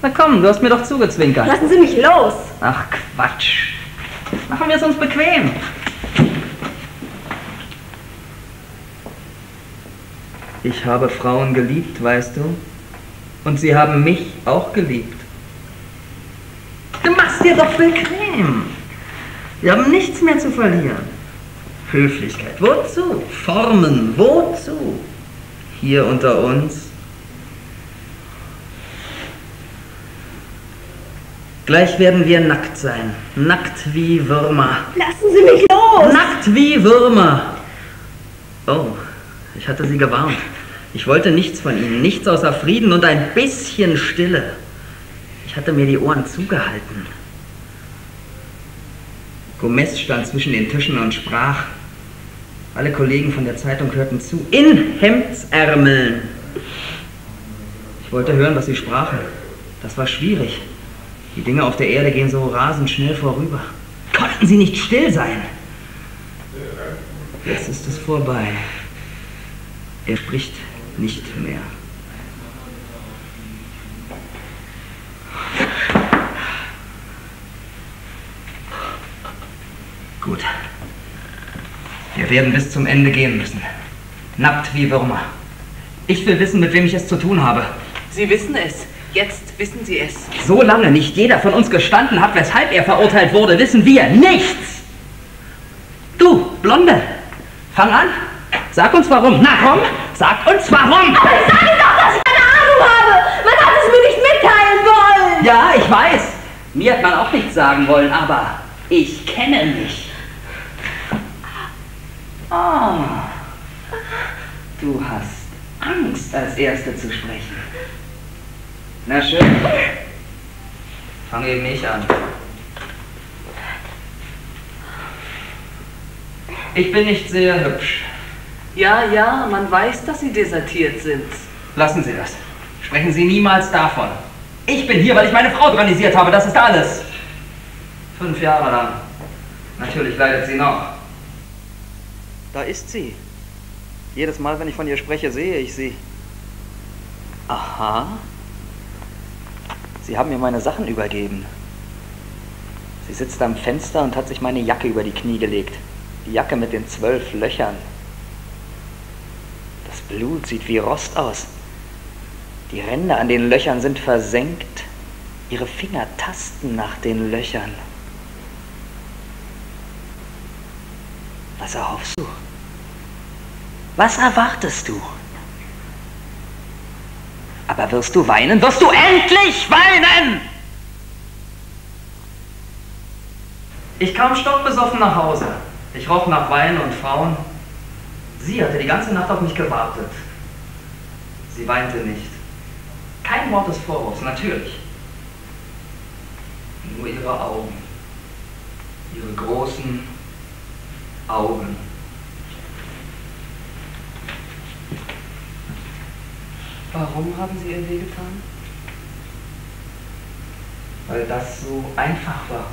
Na komm, du hast mir doch zugezwinkert. Lassen Sie mich los. Ach Quatsch. Machen wir es uns bequem. Ich habe Frauen geliebt, weißt du? Und sie haben mich auch geliebt. Du machst dir doch bequem. Wir haben nichts mehr zu verlieren. Höflichkeit, wozu? Formen, wozu? Hier unter uns. Gleich werden wir nackt sein. Nackt wie Würmer. Lassen Sie mich los. Nackt wie Würmer. Oh, ich hatte Sie gewarnt. Ich wollte nichts von Ihnen, nichts außer Frieden und ein bisschen Stille. Ich hatte mir die Ohren zugehalten. Gomez stand zwischen den Tischen und sprach. Alle Kollegen von der Zeitung hörten zu. In Hemdsärmeln. Ich wollte hören, was sie sprachen. Das war schwierig. Die Dinge auf der Erde gehen so rasend schnell vorüber. Konnten sie nicht still sein? Jetzt ist es vorbei. Er spricht nicht mehr. Gut. Wir werden bis zum Ende gehen müssen. Nackt wie Würmer. Ich will wissen, mit wem ich es zu tun habe. Sie wissen es. Jetzt wissen Sie es. Solange nicht jeder von uns gestanden hat, weshalb er verurteilt wurde, wissen wir nichts. Du, Blonde, fang an. Sag uns warum. Na komm, sag uns warum. Aber ich sage doch, dass ich keine Ahnung habe. Man hat es mir nicht mitteilen wollen. Ja, ich weiß. Mir hat man auch nichts sagen wollen, aber ich kenne mich. Ah, du hast Angst, als Erste zu sprechen. Na schön. Fang eben ich an. Ich bin nicht sehr hübsch. Ja, ja, man weiß, dass Sie desertiert sind. Lassen Sie das. Sprechen Sie niemals davon. Ich bin hier, weil ich meine Frau organisiert habe. Das ist alles. Fünf Jahre lang. Natürlich leidet sie noch. Da ist sie. Jedes Mal, wenn ich von ihr spreche, sehe ich sie. Aha. Sie haben mir meine Sachen übergeben. Sie sitzt am Fenster und hat sich meine Jacke über die Knie gelegt. Die Jacke mit den zwölf Löchern. Blut sieht wie Rost aus. Die Ränder an den Löchern sind versenkt. Ihre Finger tasten nach den Löchern. Was erhoffst du? Was erwartest du? Aber wirst du weinen? Wirst du endlich weinen? Ich kam stockbesoffen nach Hause. Ich roch nach Wein und Frauen. Sie hatte die ganze Nacht auf mich gewartet. Sie weinte nicht. Kein Wort des Vorwurfs, natürlich. Nur ihre Augen. Ihre großen Augen. Warum haben Sie ihr wehgetan? Weil das so einfach war.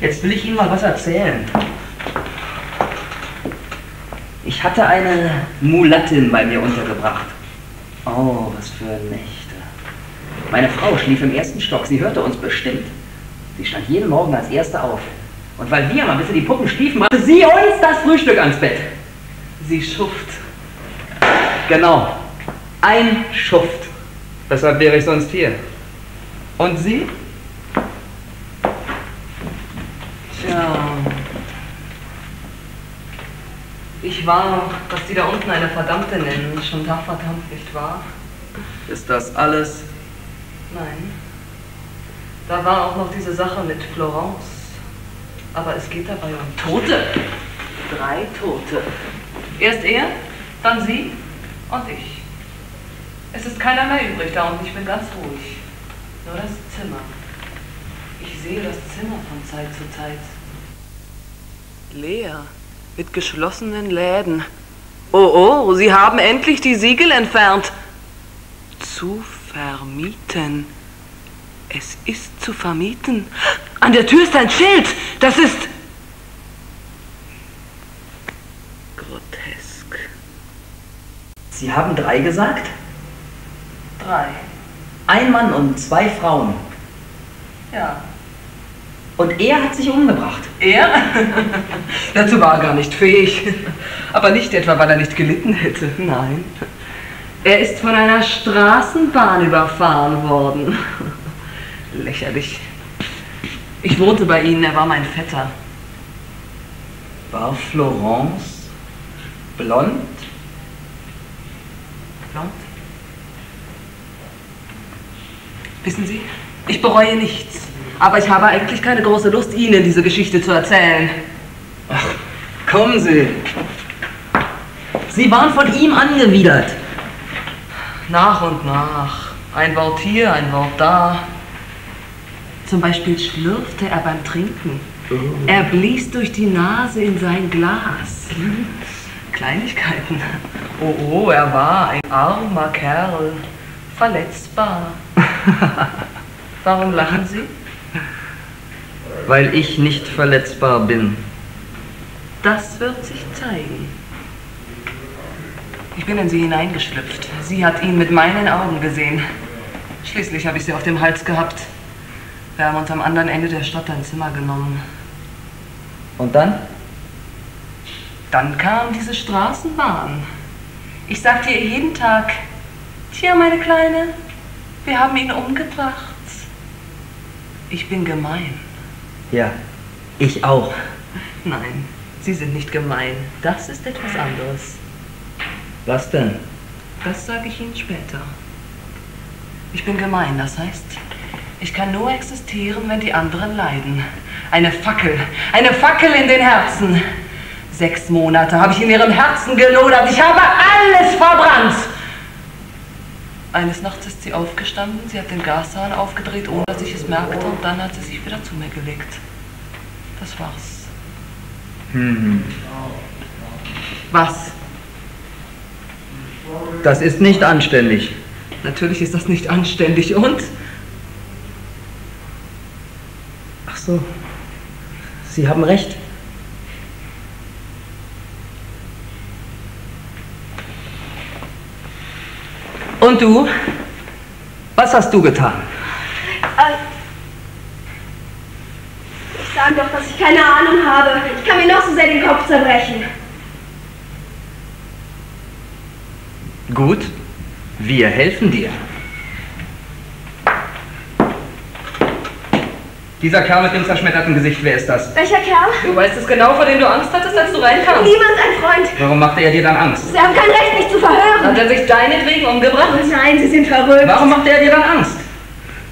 Jetzt will ich Ihnen mal was erzählen. Ich hatte eine Mulattin bei mir untergebracht. Oh, was für Nächte. Meine Frau schlief im ersten Stock, sie hörte uns bestimmt. Sie stand jeden Morgen als Erste auf. Und weil wir mal bis in die Puppen stiefen, machte sie uns das Frühstück ans Bett. Sie schuft. Genau. Ein Schuft. Weshalb wäre ich sonst hier? Und Sie? Tja. Ich war, was die da unten eine Verdammte nennen, schon da verdammt, nicht wahr? Ist das alles? Nein. Da war auch noch diese Sache mit Florence. Aber es geht dabei um Tote. Drei Tote. Erst er, dann sie und ich. Es ist keiner mehr übrig da und ich bin ganz ruhig. Nur das Zimmer. Ich sehe das Zimmer von Zeit zu Zeit. Leer, mit geschlossenen Läden. Oh, oh, Sie haben endlich die Siegel entfernt. Zu vermieten. Es ist zu vermieten. An der Tür ist ein Schild. Das ist grotesk. Sie haben drei gesagt? Drei. Ein Mann und zwei Frauen. Ja. Und er hat sich umgebracht. Er? Dazu war er gar nicht fähig. Aber nicht etwa, weil er nicht gelitten hätte. Nein. Er ist von einer Straßenbahn überfahren worden. Lächerlich. Ich wohnte bei Ihnen, er war mein Vetter. War Florence blond? Blond? Wissen Sie, ich bereue nichts. Aber ich habe eigentlich keine große Lust, Ihnen diese Geschichte zu erzählen. Ach, kommen Sie. Sie waren von ihm angewidert. Nach und nach. Ein Wort hier, ein Wort da. Zum Beispiel schlürfte er beim Trinken. Er blies durch die Nase in sein Glas. Kleinigkeiten. Oh, oh, er war ein armer Kerl. Verletzbar. Warum lachen Sie? Weil ich nicht verletzbar bin. Das wird sich zeigen. Ich bin in sie hineingeschlüpft. Sie hat ihn mit meinen Augen gesehen. Schließlich habe ich sie auf dem Hals gehabt. Wir haben uns am anderen Ende der Stadt ein Zimmer genommen. Und dann? Dann kam diese Straßenbahn. Ich sagte ihr jeden Tag, Tja, meine Kleine, wir haben ihn umgebracht. Ich bin gemein. Ja, ich auch. Nein, Sie sind nicht gemein. Das ist etwas anderes. Was denn? Das sage ich Ihnen später. Ich bin gemein, das heißt, ich kann nur existieren, wenn die anderen leiden. Eine Fackel, eine Fackel in den Herzen. Sechs Monate habe ich in ihrem Herzen gelodert. Ich habe alles verbrannt. Eines Nachts ist sie aufgestanden, sie hat den Gashahn aufgedreht, ohne dass ich es merkte, und dann hat sie sich wieder zu mir gelegt. Das war's. Hm. Was? Das ist nicht anständig. Natürlich ist das nicht anständig. Und? Ach so. Sie haben recht. Und du? Was hast du getan? Äh, ich sag doch, dass ich keine Ahnung habe. Ich kann mir noch so sehr den Kopf zerbrechen. Gut, wir helfen dir. Dieser Kerl mit dem zerschmetterten Gesicht, wer ist das? Welcher Kerl? Du weißt es genau, vor dem du Angst hattest, als du reinkamst. Niemand ein Freund. Warum machte er dir dann Angst? Sie haben kein Recht, mich zu verhören. Hat er sich deinetwegen umgebracht? Oh nein, Sie sind verrückt. Warum machte er dir dann Angst?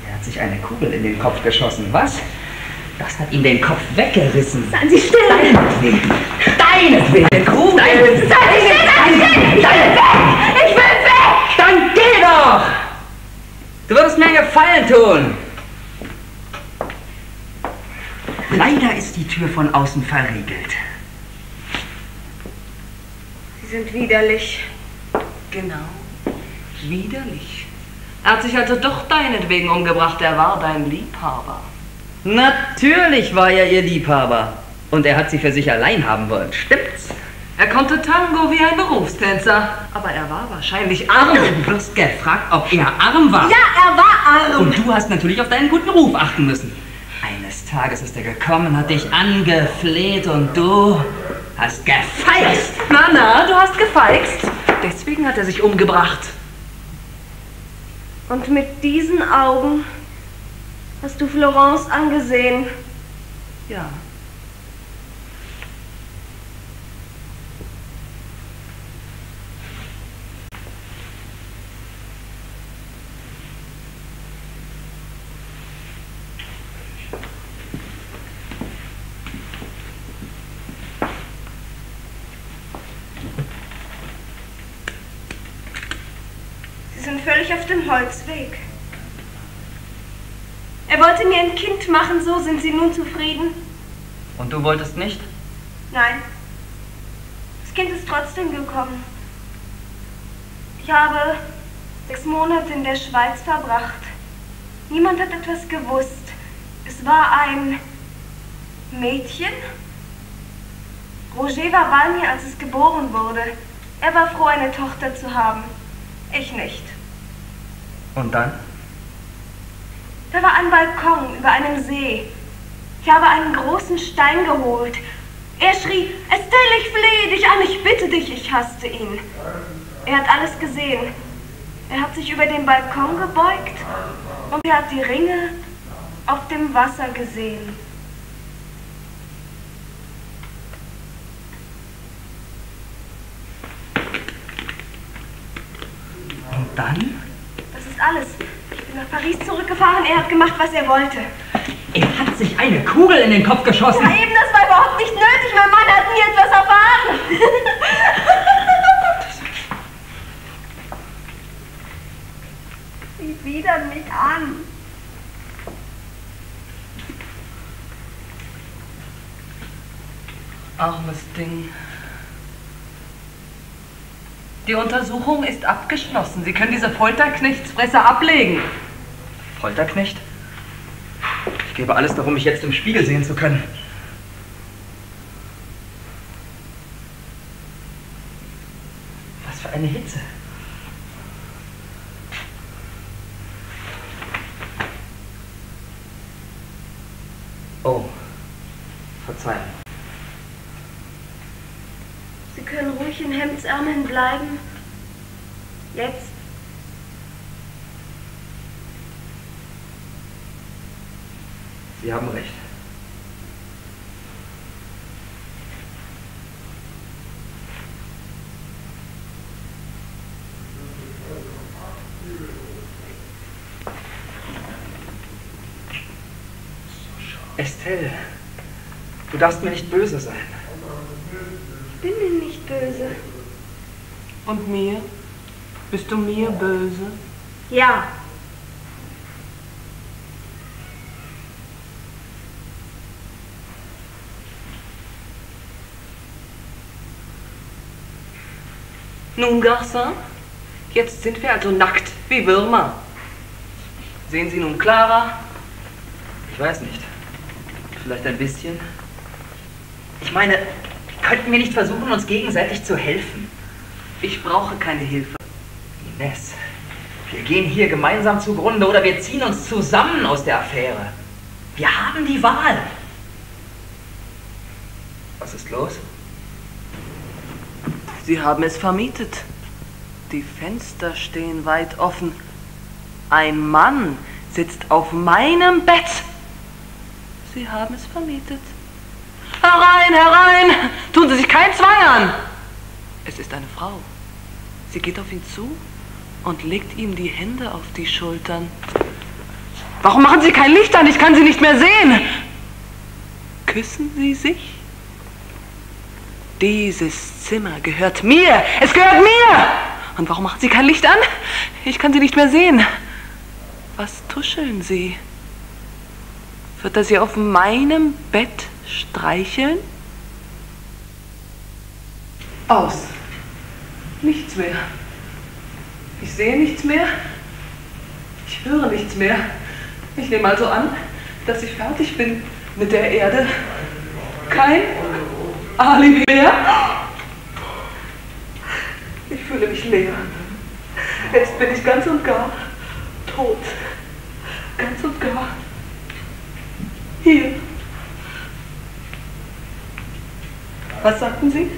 Er hat sich eine Kugel in den Kopf geschossen, was? Das hat ihm den Kopf weggerissen. Seien Sie still. Deinetwegen. Deinetwegen. Kugel. Seien Sie still, seien Sie still. Ich will weg. Ich will weg. Dann geh doch! Du würdest mir einen Gefallen tun. Leider ist die Tür von außen verriegelt. Sie sind widerlich. Genau. Widerlich. Er hat sich also doch deinetwegen umgebracht. Er war dein Liebhaber. Natürlich war er ihr Liebhaber. Und er hat sie für sich allein haben wollen. Stimmt's? Er konnte Tango wie ein Berufstänzer. Aber er war wahrscheinlich arm. Du wirst gefragt, ob er arm war. Ja, er war arm. Und du hast natürlich auf deinen guten Ruf achten müssen. Tages ist er gekommen, hat dich angefleht und du hast gefeixt. Na, na, du hast gefeixt. Deswegen hat er sich umgebracht. Und mit diesen Augen hast du Florence angesehen. Ja. Sie sind Holzweg. Er wollte mir ein Kind machen, so sind Sie nun zufrieden? Und du wolltest nicht? Nein. Das Kind ist trotzdem gekommen. Ich habe sechs Monate in der Schweiz verbracht. Niemand hat etwas gewusst. Es war ein Mädchen. Roger war bei mir, als es geboren wurde. Er war froh, eine Tochter zu haben. Ich nicht. Und dann? Da war ein Balkon über einem See. Ich habe einen großen Stein geholt. Er schrie, Estelle, ich flehe dich an, ich bitte dich, ich hasste ihn. Er hat alles gesehen. Er hat sich über den Balkon gebeugt und er hat die Ringe auf dem Wasser gesehen. Und dann? Ist alles. Ich bin nach Paris zurückgefahren, er hat gemacht, was er wollte. Er hat sich eine Kugel in den Kopf geschossen. Ja, eben, das war überhaupt nicht nötig. Mein Mann hat nie etwas erfahren. Sie widern mich an. Armes Ding. Die Untersuchung ist abgeschlossen. Sie können diese Folterknechtsfresser ablegen. Folterknecht? Ich gebe alles darum, mich jetzt im Spiegel sehen zu können. Was für eine Hitze. Oh, Verzeihung. Sie ruhig in Hemdsärmeln bleiben. Jetzt. Sie haben recht. Estelle, du darfst mir nicht böse sein. Ich bin Ihnen nicht böse. Und mir? Bist du mir böse? Ja. Nun, Garçon, jetzt sind wir also nackt wie Würmer. Sehen Sie nun klarer? Ich weiß nicht. Vielleicht ein bisschen. Ich meine, könnten wir nicht versuchen, uns gegenseitig zu helfen? Ich brauche keine Hilfe. Ines, wir gehen hier gemeinsam zugrunde oder wir ziehen uns zusammen aus der Affäre. Wir haben die Wahl. Was ist los? Sie haben es vermietet. Die Fenster stehen weit offen. Ein Mann sitzt auf meinem Bett. Sie haben es vermietet. Herein, herein! Tun Sie sich keinen Zwang an! Es ist eine Frau. Sie geht auf ihn zu und legt ihm die Hände auf die Schultern. Warum machen Sie kein Licht an? Ich kann Sie nicht mehr sehen. Küssen Sie sich? Dieses Zimmer gehört mir. Es gehört mir. Und warum machen Sie kein Licht an? Ich kann Sie nicht mehr sehen. Was tuscheln Sie? Wird er Sie auf meinem Bett streicheln? Aus. Nichts mehr. Ich sehe nichts mehr. Ich höre nichts mehr. Ich nehme also an, dass ich fertig bin mit der Erde. Kein Alibi mehr. Ich fühle mich leer. Jetzt bin ich ganz und gar tot. Ganz und gar. Hier. Was sagten Sie?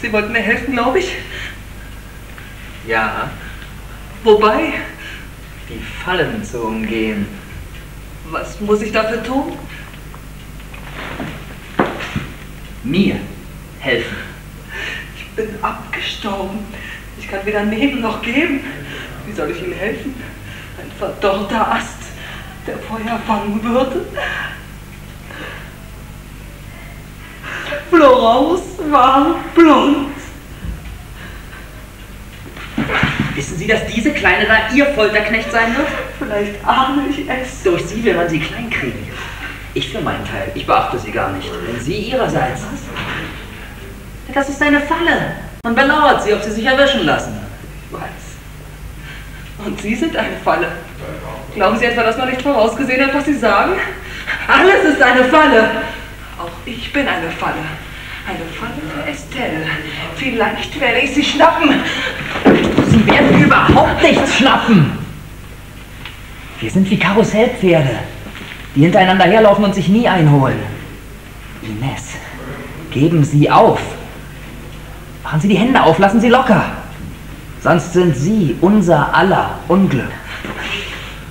Sie wollten mir helfen, glaube ich. Ja, Wobei? die Fallen zu umgehen. Was muss ich dafür tun? Mir helfen. Ich bin abgestorben. Ich kann weder nehmen noch geben. Wie soll ich Ihnen helfen? Ein verdorrter Ast, der Feuer fangen würde. Florence war blond. Wissen Sie, dass diese Kleine da Ihr Folterknecht sein wird? Vielleicht ahne ich es. Durch sie will man sie klein kriegen. Ich für meinen Teil, ich beachte sie gar nicht. Wenn sie ihrerseits. Das ist eine Falle. Man belauert sie, ob sie sich erwischen lassen. Ich weiß. Und Sie sind eine Falle. Glauben Sie etwa, dass man nicht vorausgesehen hat, was Sie sagen? Alles ist eine Falle. Auch ich bin eine Falle. Eine für Estelle. Vielleicht werde ich sie schnappen. Sie werden überhaupt nichts schnappen. Wir sind wie Karussellpferde, die hintereinander herlaufen und sich nie einholen. Ines, geben Sie auf. Machen Sie die Hände auf, lassen Sie locker. Sonst sind Sie unser aller Unglück.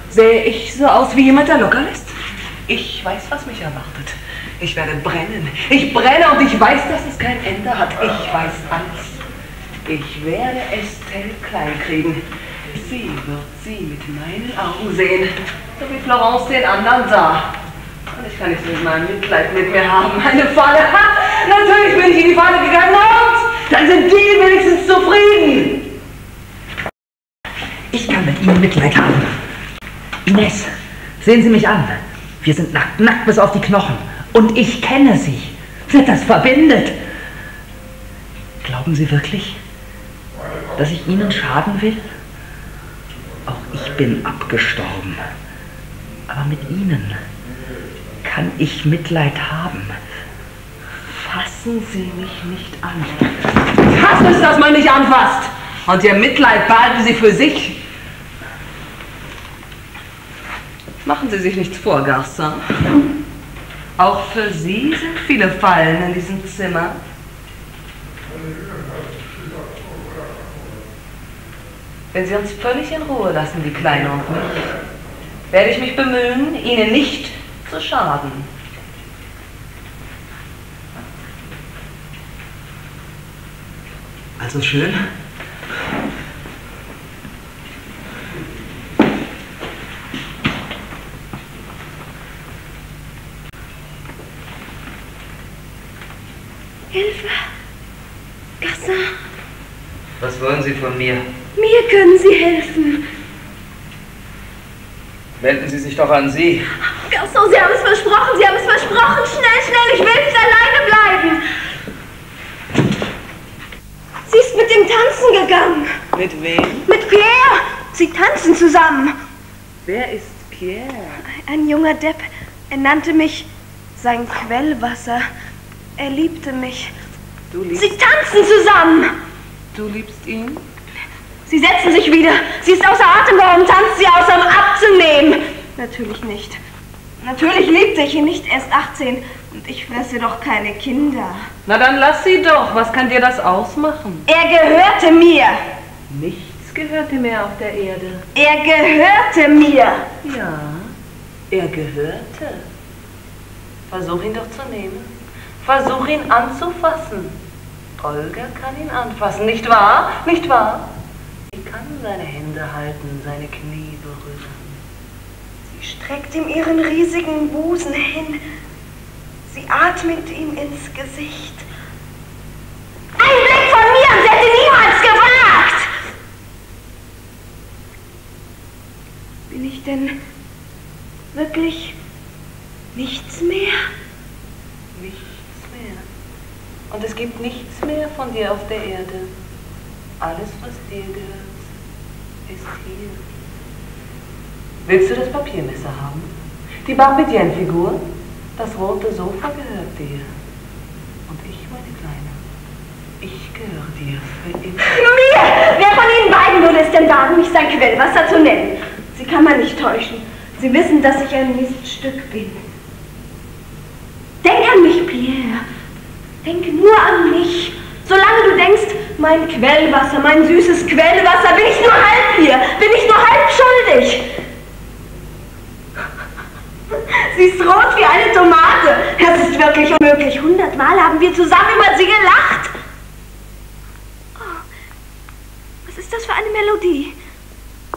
Sehe ich so aus wie jemand, der locker lässt? Ich weiß, was mich erwartet. Ich werde brennen. Ich brenne und ich weiß, dass es kein Ende hat. Ich weiß alles. Ich werde Estelle klein kriegen. Sie wird sie mit meinen Augen sehen, so wie Florence den anderen sah. Und ich kann nicht mit meinem Mitleid mit mir haben. Eine Falle. Ha! Natürlich bin ich in die Falle gegangen. Und dann sind die wenigstens zufrieden. Ich kann mit Ihnen Mitleid haben. Ines, sehen Sie mich an. Wir sind nackt, nackt bis auf die Knochen. Und ich kenne Sie. Das verbindet. Glauben Sie wirklich, dass ich Ihnen schaden will? Auch ich bin abgestorben. Aber mit Ihnen kann ich Mitleid haben? Fassen Sie mich nicht an. Ich hasse es, dass man mich anfasst. Und Ihr Mitleid behalten Sie für sich. Machen Sie sich nichts vor, Garçon. Auch für Sie sind viele Fallen in diesem Zimmer. Wenn Sie uns völlig in Ruhe lassen, die Kleine und mich, werde ich mich bemühen, Ihnen nicht zu schaden. Also schön. Hilfe! Garçon, Was wollen Sie von mir? mir können Sie helfen. Wenden Sie sich doch an Sie. Garçon, Sie haben es versprochen, Sie haben es versprochen. Schnell, schnell, ich will nicht alleine bleiben. Sie ist mit dem Tanzen gegangen. Mit wem? Mit Pierre. Sie tanzen zusammen. Wer ist Pierre? Ein junger Depp. Er nannte mich sein Quellwasser. Er liebte mich. Du liebst, Sie tanzen zusammen. du liebst ihn? Sie setzen sich wieder. Sie ist außer Atem. Warum tanzt sie außer um abzunehmen? Natürlich nicht. Natürlich liebte ich ihn nicht. Erst 18. Und ich fresse doch keine Kinder. Na dann lass sie doch. Was kann dir das ausmachen? Er gehörte mir. Nichts gehörte mehr auf der Erde. Er gehörte mir. Ja, er gehörte. Versuch ihn doch zu nehmen. Versuch ihn anzufassen. Olga kann ihn anfassen, nicht wahr? Nicht wahr? Sie kann seine Hände halten, seine Knie berühren. Sie streckt ihm ihren riesigen Busen hin. Sie atmet ihm ins Gesicht. Ein Blick von mir und sie hätte niemals gewagt. Bin ich denn wirklich nichts mehr? Und es gibt nichts mehr von dir auf der Erde. Alles, was dir gehört, ist hier. Willst du das Papiermesser haben? Die Barbedienne-Figur? Das rote Sofa gehört dir. Und ich, meine Kleine, ich gehöre dir für immer. Mir! Wer von Ihnen beiden würde es denn wagen, mich sein Quellwasser zu nennen? Sie kann man nicht täuschen. Sie wissen, dass ich ein Miststück bin. Denk an mich, Pierre. Denk nur an mich. Solange du denkst, mein Quellwasser, mein süßes Quellwasser, bin ich nur halb hier, bin ich nur halb schuldig. Sie ist rot wie eine Tomate. Das ist wirklich unmöglich. Hundertmal haben wir zusammen über sie gelacht. Oh, was ist das für eine Melodie?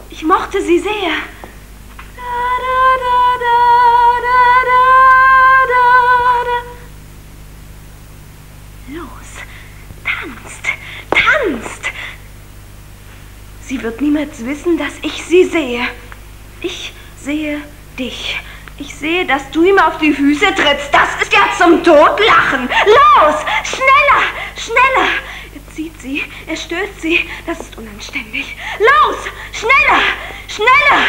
Ich mochte sie sehr. Da, da, da, da, da, da, da, da. Los, tanzt, tanzt. Sie wird niemals wissen, dass ich sie sehe. Ich sehe dich. Ich sehe, dass du ihm auf die Füße trittst. Das ist ja zum Totlachen. Los, schneller, schneller. Er zieht sie, er stößt sie. Das ist unanständig. Los, schneller, schneller.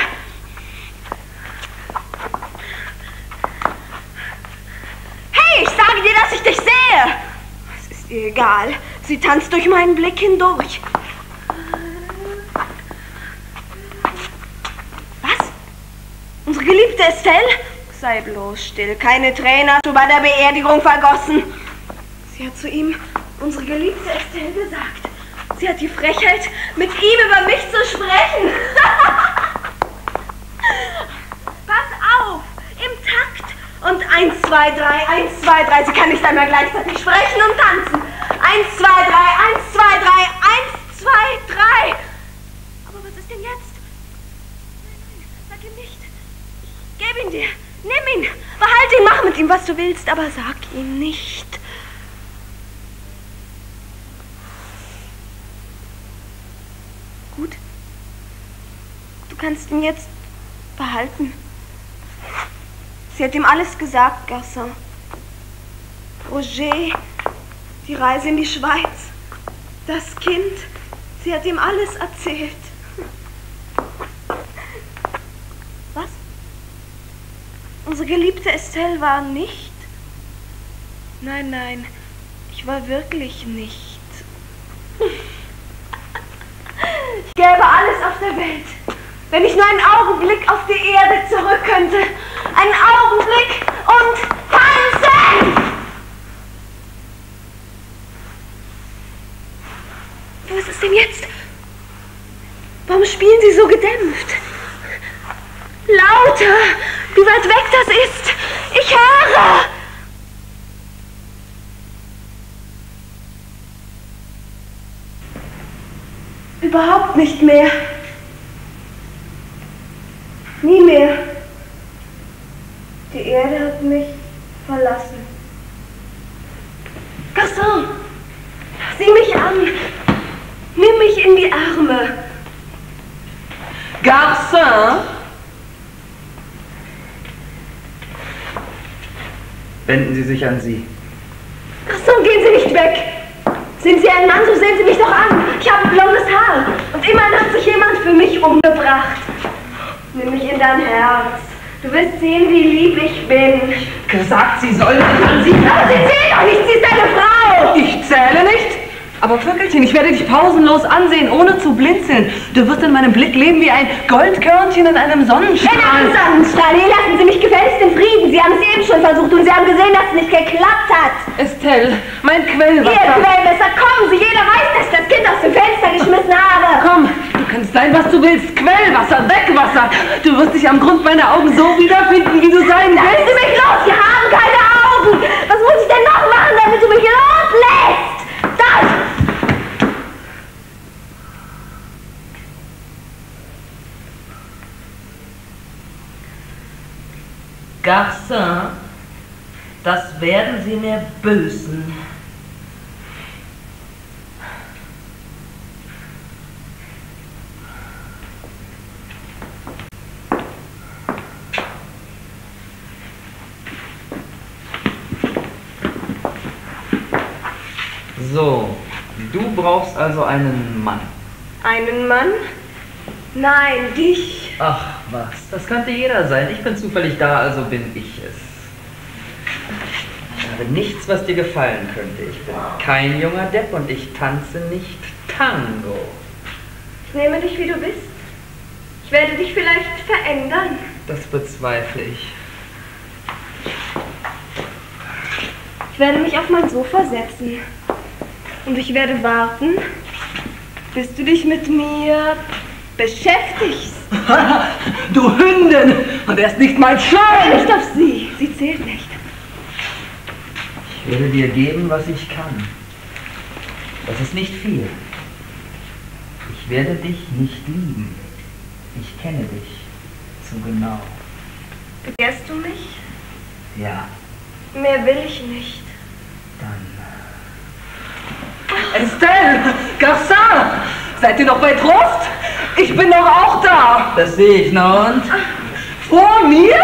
Hey, ich sage dir, dass ich dich sehe. Egal. Sie tanzt durch meinen Blick hindurch. Was? Unsere geliebte Estelle? Sei bloß still. Keine Tränen hast du bei der Beerdigung vergossen. Sie hat zu ihm, unsere geliebte Estelle, gesagt. Sie hat die Frechheit, mit ihm über mich zu sprechen. Pass auf, im Takt. Und eins, zwei, drei, eins, zwei, drei. Sie kann nicht einmal gleichzeitig sprechen und tanzen. Eins, zwei, drei, eins, zwei, drei, eins, zwei, drei. Aber was ist denn jetzt? Sag ihm nicht. Ich gebe ihn dir. Nimm ihn. Behalte ihn, mach mit ihm, was du willst, aber sag ihm nicht. Gut. Du kannst ihn jetzt behalten. Sie hat ihm alles gesagt, Garçon. Roger, die Reise in die Schweiz, das Kind. Sie hat ihm alles erzählt. Was? Unsere geliebte Estelle war nicht. Nein, nein, ich war wirklich nicht. Ich gäbe alles auf der Welt, wenn ich nur einen Augenblick auf die Erde zurück könnte. Einen Augenblick und tanzen! Wo ist denn jetzt? Warum spielen Sie so gedämpft? Lauter! Wie weit weg das ist! Ich höre! Überhaupt nicht mehr. Nie mehr. Die Erde hat mich verlassen. Gaston, sieh mich an. Nimm mich in die Arme. Garçon! Wenden Sie sich an sie. Gaston, gehen Sie nicht weg. Sind Sie ein Mann, so sehen Sie mich doch an. Ich habe blondes Haar. Und immerhin hat sich jemand für mich umgebracht. Nimm mich in dein Herz. Du wirst sehen, wie lieb ich bin. Gesagt, Sie sollen sich an sie. Aber sie zählt doch nicht, sie ist eine Frau. Ich zähle nicht. Aber Vögelchen, ich werde dich pausenlos ansehen, ohne zu blinzeln. Du wirst in meinem Blick leben wie ein Goldkörnchen in einem In Sonnenstrahl. einem Sonnenstrahl. Hier lassen Sie mich gefälligst in Frieden. Sie haben es eben schon versucht und Sie haben gesehen, dass es nicht geklappt hat. Estelle, mein Ihr Quellwasser. Kommen Sie. Jeder weiß, dass ich das Kind aus dem Fenster geschmissen habe. Komm, kannst sein, was du willst. Quellwasser, Wegwasser. Du wirst dich am Grund meiner Augen so wiederfinden, wie du sein Lassen Sie willst. mich los! Sie haben keine Augen! Was muss ich denn noch machen, damit du mich loslässt? Das! Garçon, das werden Sie mir büßen. So, du brauchst also einen Mann. Einen Mann? Nein, dich. Ach was, das könnte jeder sein. Ich bin zufällig da, also bin ich es. Ich habe nichts, was dir gefallen könnte. Ich bin kein junger Depp und ich tanze nicht Tango. Ich nehme dich, wie du bist. Ich werde dich vielleicht verändern. Das bezweifle ich. Ich werde mich auf mein Sofa setzen. Und ich werde warten, bis du dich mit mir beschäftigst. Du Hündin! Und er ist nicht mal schön! Nicht auf sie. Sie zählt nicht. Ich werde dir geben, was ich kann. Das ist nicht viel. Ich werde dich nicht lieben. Ich kenne dich zu genau. Begehrst du mich? Ja, Mehr will ich nicht. dann. Estelle! Garçon! Seid ihr noch bei Trost? Ich bin doch auch da! Das sehe ich, na und? Vor mir?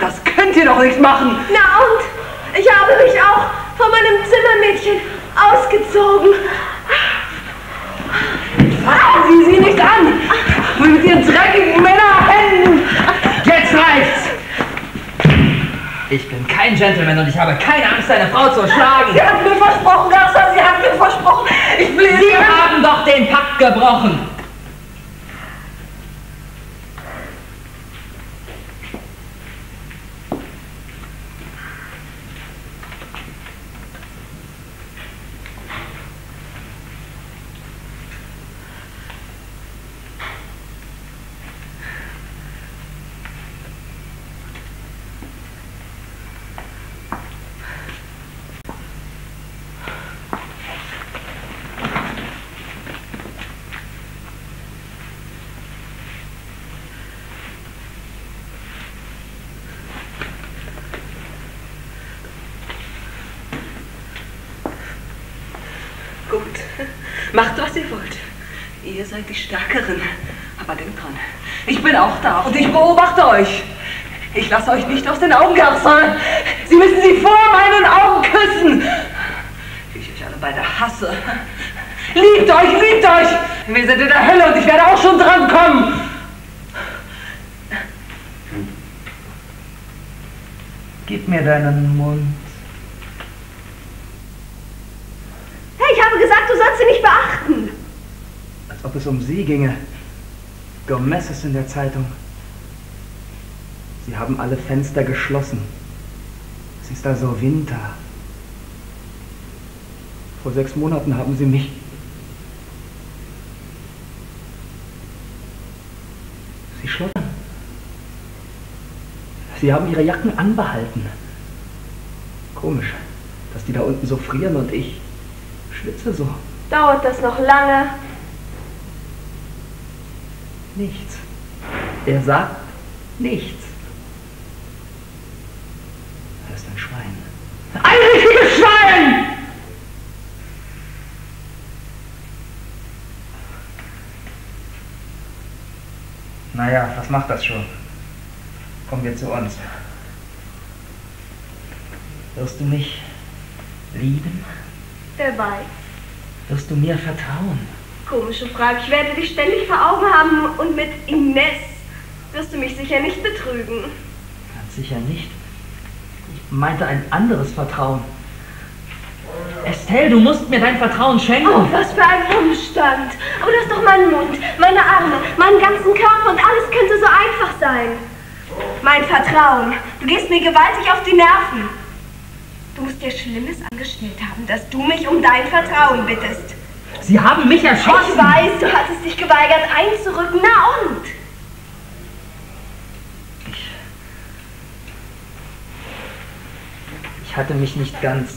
Das könnt ihr doch nicht machen! Na und? Ich habe mich auch von meinem Zimmermädchen ausgezogen. Fassen Sie sie nicht an! Mit Ihren dreckigen Männerhänden! Jetzt reicht's! Ich bin kein Gentleman und ich habe keine Angst, eine Frau zu schlagen. Sie hat mir versprochen, mir versprochen! Ich flehe Sie haben doch den Pakt gebrochen. Gut, macht was ihr wollt. Seid die Stärkeren. Aber denkt dran, ich bin auch da und ich beobachte euch. Ich lasse euch nicht aus den Augen, Garçon. Sie müssen sie vor meinen Augen küssen. Wie ich euch alle beide hasse. Liebt euch, liebt euch. Wir sind in der Hölle und ich werde auch schon dran kommen. Gib mir deinen Mund. Hey, ich habe gesagt, du sollst sie nicht beachten. Als ob um sie ginge. Gomez ist in der Zeitung. Sie haben alle Fenster geschlossen. Es ist also Winter. Vor sechs Monaten haben sie mich. Sie schlottern. Sie haben ihre Jacken anbehalten. Komisch, dass die da unten so frieren und ich schwitze so. Dauert das noch lange? Nichts. Er sagt nichts. Er ist ein Schwein. Ein richtiges Schwein! Naja, was macht das schon? Kommen wir zu uns. Wirst du mich lieben? Wer weiß. Wirst du mir vertrauen? Komische Frage. Ich werde dich ständig vor Augen haben und mit Ines wirst du mich sicher nicht betrügen. Ganz sicher nicht. Ich meinte ein anderes Vertrauen. Estelle, du musst mir dein Vertrauen schenken. Oh, was für ein Umstand. Aber du hast doch meinen Mund, meine Arme, meinen ganzen Körper und alles könnte so einfach sein. Mein Vertrauen. Du gehst mir gewaltig auf die Nerven. Du musst dir Schlimmes angestellt haben, dass du mich um dein Vertrauen bittest. Sie haben mich erschossen. Ich weiß, du hattest dich geweigert einzurücken. Na und? Ich, ich hatte mich nicht ganz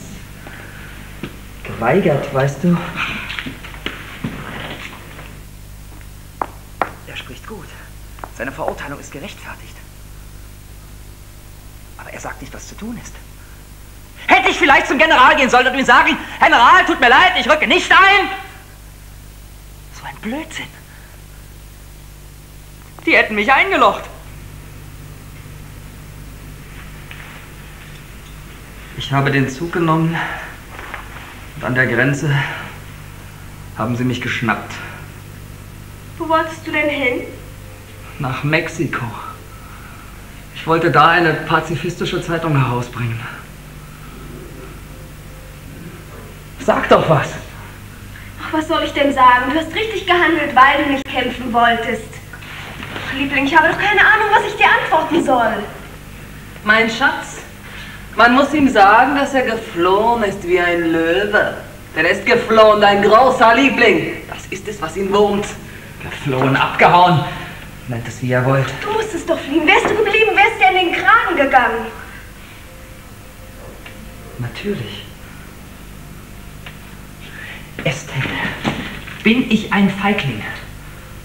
geweigert, weißt du? Er spricht gut. Seine Verurteilung ist gerechtfertigt. Aber er sagt nicht, was zu tun ist. Hätte ich vielleicht zum General gehen sollen und ihm sagen, General, tut mir leid, ich rücke nicht ein? Blödsinn. Die hätten mich eingelocht. Ich habe den Zug genommen und an der Grenze haben sie mich geschnappt. Wo wolltest du denn hin? Nach Mexiko. Ich wollte da eine pazifistische Zeitung herausbringen. Sag doch was. Was soll ich denn sagen? Du hast richtig gehandelt, weil du nicht kämpfen wolltest. Ach, Liebling, ich habe doch keine Ahnung, was ich dir antworten soll. Mein Schatz, man muss ihm sagen, dass er geflohen ist wie ein Löwe. Denn er ist geflohen, dein großer Liebling. Das ist es, was ihn wurmt. Geflohen, abgehauen. Nennt es wie ihr wollt. Du musstest doch fliehen. Wärst du geblieben, wärst dir in den Kragen gegangen. Natürlich. Estelle, bin ich ein Feigling?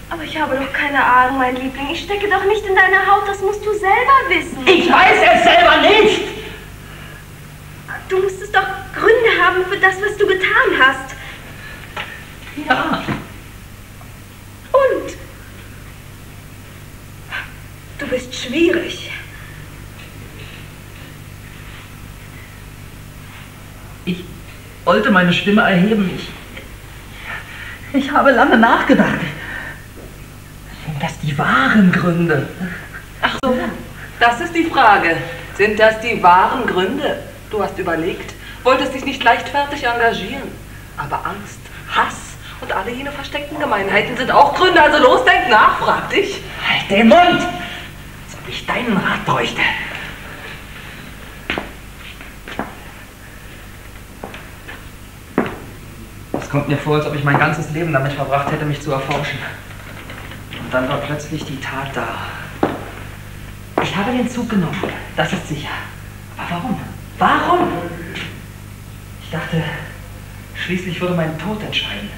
Aber ich habe doch keine Ahnung, mein Liebling. Ich stecke doch nicht in deiner Haut, das musst du selber wissen. Ich weiß es selber nicht! Du musstest doch Gründe haben für das, was du getan hast. Ja. Und? Du bist schwierig. Ich wollte meine Stimme erheben. Ich, ich habe lange nachgedacht. Sind das die wahren Gründe? Ach so, das ist die Frage. Sind das die wahren Gründe? Du hast überlegt, wolltest dich nicht leichtfertig engagieren. Aber Angst, Hass und alle jene versteckten Gemeinheiten sind auch Gründe. Also los, denk nach, frag dich. Halt den Mund! Als ob ich deinen Rat bräuchte. Kommt mir vor, als ob ich mein ganzes Leben damit verbracht hätte, mich zu erforschen. Und dann war plötzlich die Tat da. Ich habe den Zug genommen, das ist sicher. Aber warum? Warum? Ich dachte, schließlich würde mein Tod entscheiden.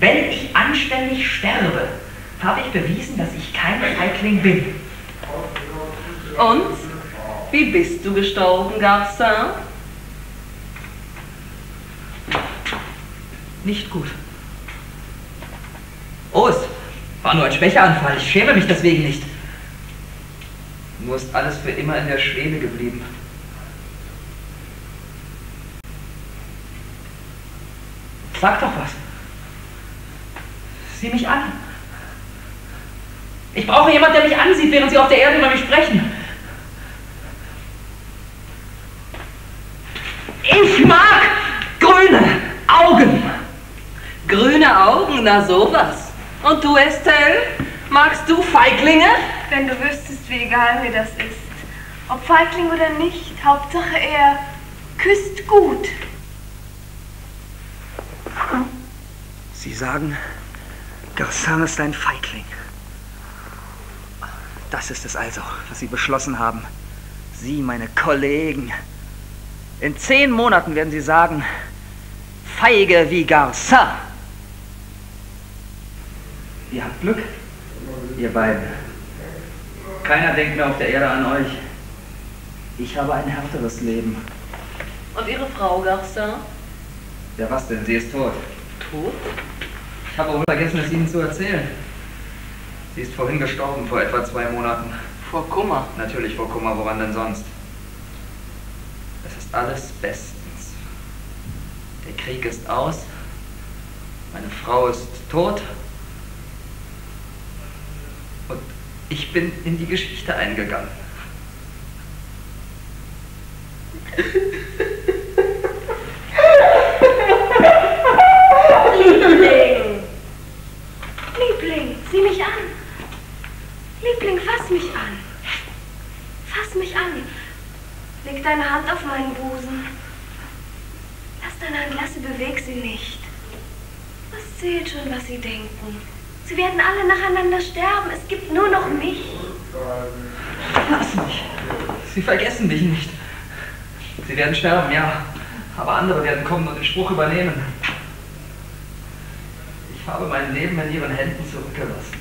Wenn ich anständig sterbe, habe ich bewiesen, dass ich kein Feigling bin. Und? Wie bist du gestorben, Garcin? Nicht gut. Oh, es war nur ein Schwächeanfall. Ich schäme mich deswegen nicht. Nur ist alles für immer in der Schwebe geblieben. Sag doch was. Sieh mich an. Ich brauche jemanden, der mich ansieht, während Sie auf der Erde über mich sprechen. Ich mag grüne Augen. Grüne Augen, na sowas. Und du, Estelle? Magst du Feiglinge? Wenn du wüsstest, wie egal mir das ist. Ob Feigling oder nicht, Hauptsache er küsst gut. Sie sagen, Garcin ist ein Feigling. Das ist es also, was Sie beschlossen haben. Sie, meine Kollegen. In zehn Monaten werden Sie sagen, feige wie Garcin. Ihr habt Glück, ihr beiden. Keiner denkt mehr auf der Erde an euch. Ich habe ein härteres Leben. Und ihre Frau, Garcin? Ja, was denn? Sie ist tot. Tot? Ich habe auch vergessen, es Ihnen zu erzählen. Sie ist vorhin gestorben, vor etwa zwei Monaten. Vor Kummer. Natürlich vor Kummer, woran denn sonst? Es ist alles bestens. Der Krieg ist aus. Meine Frau ist tot. Ich bin in die Geschichte eingegangen. Liebling! Liebling, sieh mich an. Liebling, fass mich an. Fass mich an. Leg deine Hand auf meinen Busen. Lass deine Hand, lasse, beweg sie nicht. Was zählt schon, was sie denken? Sie werden alle nacheinander sterben. Es gibt nur noch mich. Lass mich. Sie vergessen mich nicht. Sie werden sterben, ja. Aber andere werden kommen und den Spruch übernehmen. Ich habe mein Leben in Ihren Händen zurückgelassen.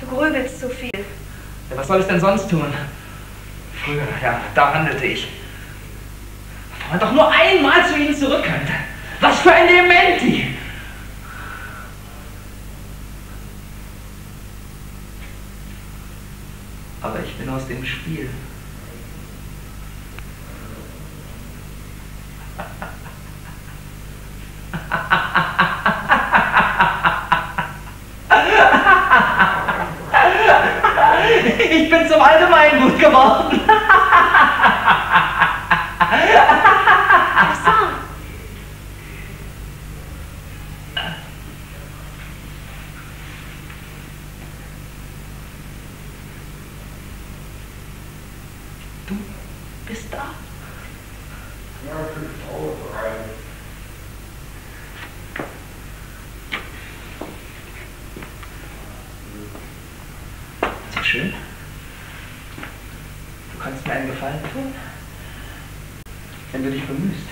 Du grübelst zu viel. Ja, was soll ich denn sonst tun? Früher, ja, da handelte ich. Wenn man doch nur einmal zu Ihnen zurück könnte. Was für ein Dementi! Aber ich bin aus dem Spiel. Ich bin zum Allgemeingut geworden. Garçon! Du bist da. So schön. Du kannst mir einen Gefallen tun. Wenn du dich bemühst.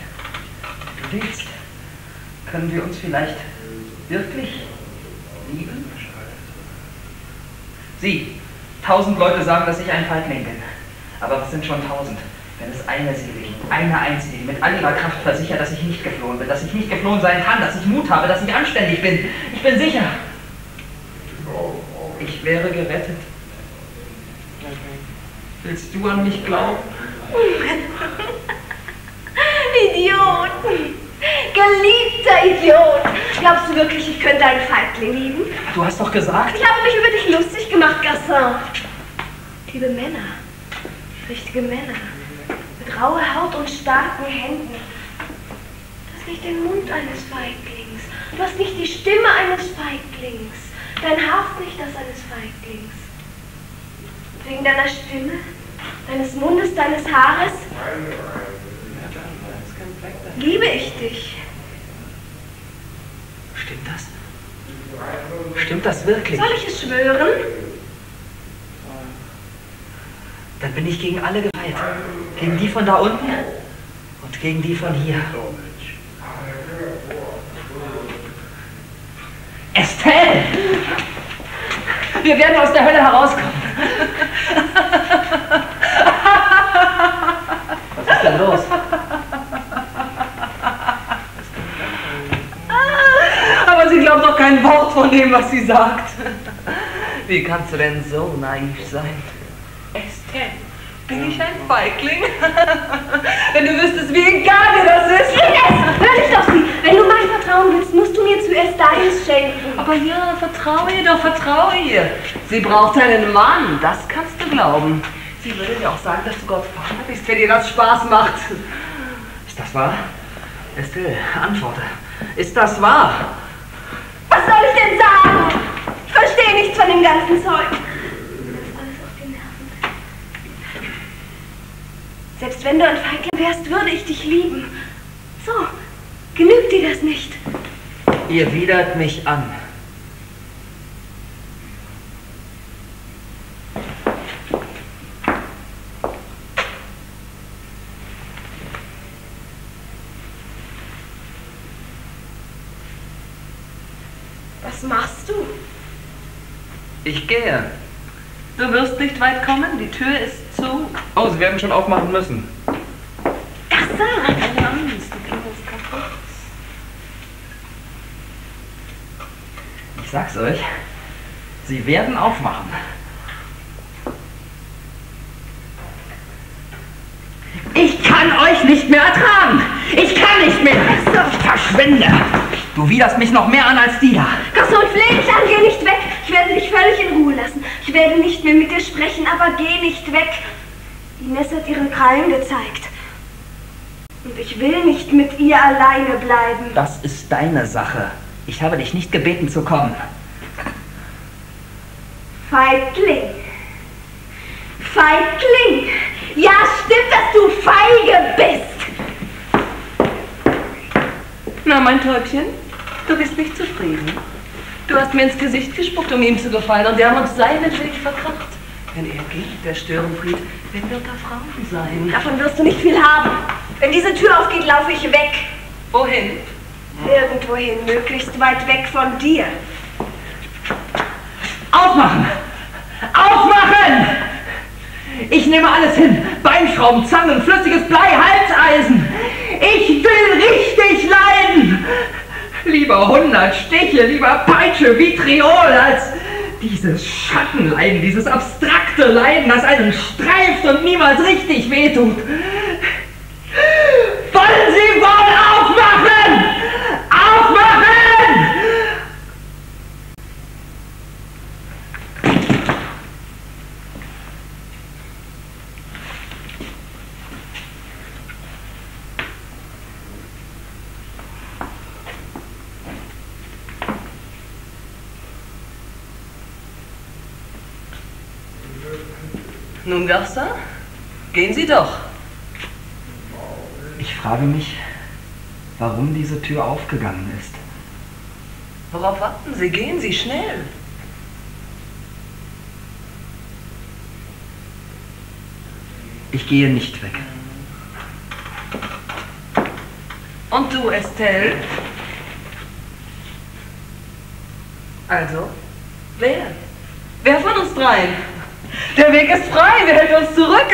Du willst. Können wir uns vielleicht wirklich lieben? Sie, tausend Leute sagen, dass ich ein Feigling bin. Aber was sind schon tausend? Wenn es eine Seele gibt, eine einzige, die mit all ihrer Kraft versichert, dass ich nicht geflohen bin, dass ich nicht geflohen sein kann, dass ich Mut habe, dass ich anständig bin. Ich bin sicher. Ich wäre gerettet. Willst du an mich glauben? Idiot! Geliebter Idiot! Glaubst du wirklich, ich könnte einen Feigling lieben? Du hast doch gesagt. Ich habe mich über dich lustig gemacht, Gassin. Liebe Männer, richtige Männer, mit rauer Haut und starken Händen. Du hast nicht den Mund eines Feiglings. Du hast nicht die Stimme eines Feiglings. Dein Haar ist nicht das eines Feiglings. Wegen deiner Stimme, deines Mundes, deines Haares liebe ich dich. Stimmt das? Stimmt das wirklich? Soll ich es schwören? Dann bin ich gegen alle geweiht. Gegen die von da unten und gegen die von hier. Estelle! Wir werden aus der Hölle herauskommen. Was ist denn los? Aber sie glaubt doch kein Wort von dem, was sie sagt. Wie kannst du denn so naiv sein? Bin ich ein Feigling? Wenn du wüsstest, wie egal dir das ist. Ines, hör dich doch sie. Wenn du mein Vertrauen willst, musst du mir zuerst deines schenken. Aber ja, vertraue ihr doch, vertraue ihr. Sie braucht einen Mann, das kannst du glauben. Sie würde dir auch sagen, dass du Gott Vater bist, wenn dir das Spaß macht. das wahr? Estelle, antworte. Ist das wahr? Was soll ich denn sagen? Ich verstehe nichts von dem ganzen Zeug. Mir ist alles auf die Nerven. Selbst wenn du ein Feigling wärst, würde ich dich lieben. So, genügt dir das nicht? Ihr widert mich an. Was machst du? Ich gehe. Du wirst nicht weit kommen, die Tür ist zu. Oh, Sie werden schon aufmachen müssen. Ach so. Keine Angst, die Tür ist kaputt. Ich sag's euch. Sie werden aufmachen. Ich kann euch nicht mehr ertragen. Ich kann nicht mehr. Verschwinde. Du widerst mich noch mehr an als die da. Gaston, flehe dich an, geh nicht weg. Ich werde dich völlig in Ruhe lassen. Ich werde nicht mehr mit dir sprechen, aber geh nicht weg. Ines hat ihre Krallen gezeigt. Und ich will nicht mit ihr alleine bleiben. Das ist deine Sache. Ich habe dich nicht gebeten zu kommen. Feigling. Feigling. Ja, stimmt, dass du feige bist. Na, mein Täubchen, du bist nicht zufrieden. Du hast mir ins Gesicht gespuckt, um ihm zu gefallen, und wir haben uns seinetwegen verkracht. Wenn er geht, der Störenfried, wen wird da Frauen sein? Davon wirst du nicht viel haben. Wenn diese Tür aufgeht, laufe ich weg. Wohin? Irgendwohin, möglichst weit weg von dir. Aufmachen! Aufmachen! Ich nehme alles hin. Beinschrauben, Zangen, flüssiges Blei, Halseisen. Ich will richtig leiden. Lieber hundert Stiche, lieber Peitsche, Vitriol, als dieses Schattenleiden, dieses abstrakte Leiden, das einen streift und niemals richtig wehtut. Wollen Sie wohl aufmachen? Aufmachen! Garça, gehen Sie doch. Ich frage mich, warum diese Tür aufgegangen ist. Worauf warten Sie? Gehen Sie schnell. Ich gehe nicht weg. Und du, Estelle? Also, wer? Wer von uns dreien? Der Weg ist frei, wer hält uns zurück?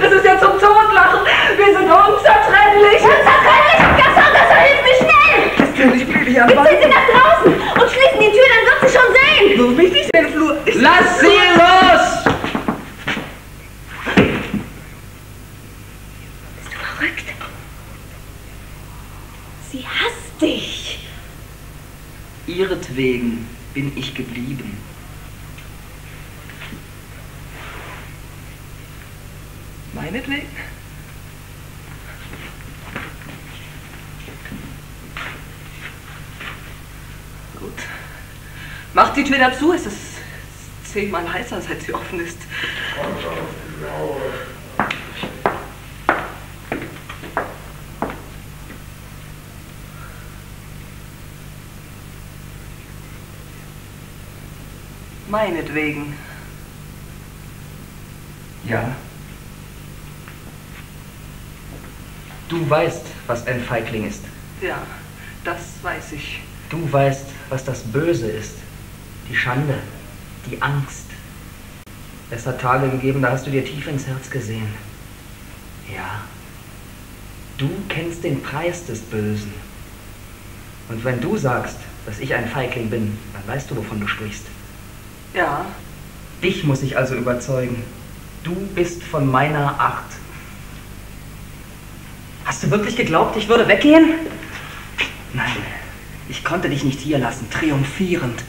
Das ist ja zum Totlachen. Wir sind unzertrennlich. Unzertrennlich! Gaston, Gaston, hilf mir schnell! Estelle, ich will dich an Wir ziehen sie nach draußen und schließen die Tür, dann wird sie schon sehen. So wichtig den Flur. Ich Lass sie los! Bist du verrückt? Sie hasst dich. Ihretwegen bin ich geblieben. Meinetwegen. Gut. Macht die Tür wieder zu, es ist zehnmal heißer, seit sie offen ist. Meinetwegen. Ja. Du weißt, was ein Feigling ist. Ja, das weiß ich. Du weißt, was das Böse ist. Die Schande, die Angst. Es hat Tage gegeben, da hast du dir tief ins Herz gesehen. Ja. Du kennst den Preis des Bösen. Und wenn du sagst, dass ich ein Feigling bin, dann weißt du, wovon du sprichst. Ja, Dich muss ich also überzeugen. Du bist von meiner Art. Hast du wirklich geglaubt, ich würde weggehen? Nein, ich konnte dich nicht hier lassen, triumphierend,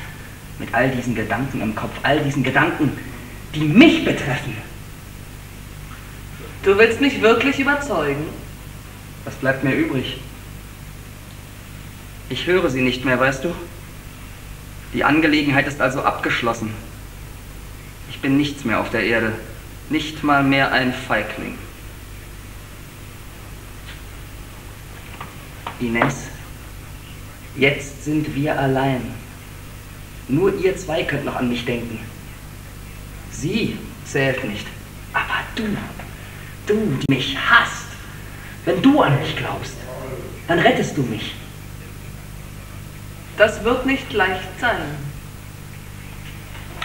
mit all diesen Gedanken im Kopf, all diesen Gedanken, die mich betreffen. Du willst mich wirklich überzeugen? Was bleibt mir übrig? Ich höre sie nicht mehr, weißt du? Die Angelegenheit ist also abgeschlossen. Ich bin nichts mehr auf der Erde. Nicht mal mehr ein Feigling. Ines, jetzt sind wir allein. Nur ihr zwei könnt noch an mich denken. Sie zählt nicht. Aber du, du, die mich hasst, wenn du an mich glaubst, dann rettest du mich. Das wird nicht leicht sein.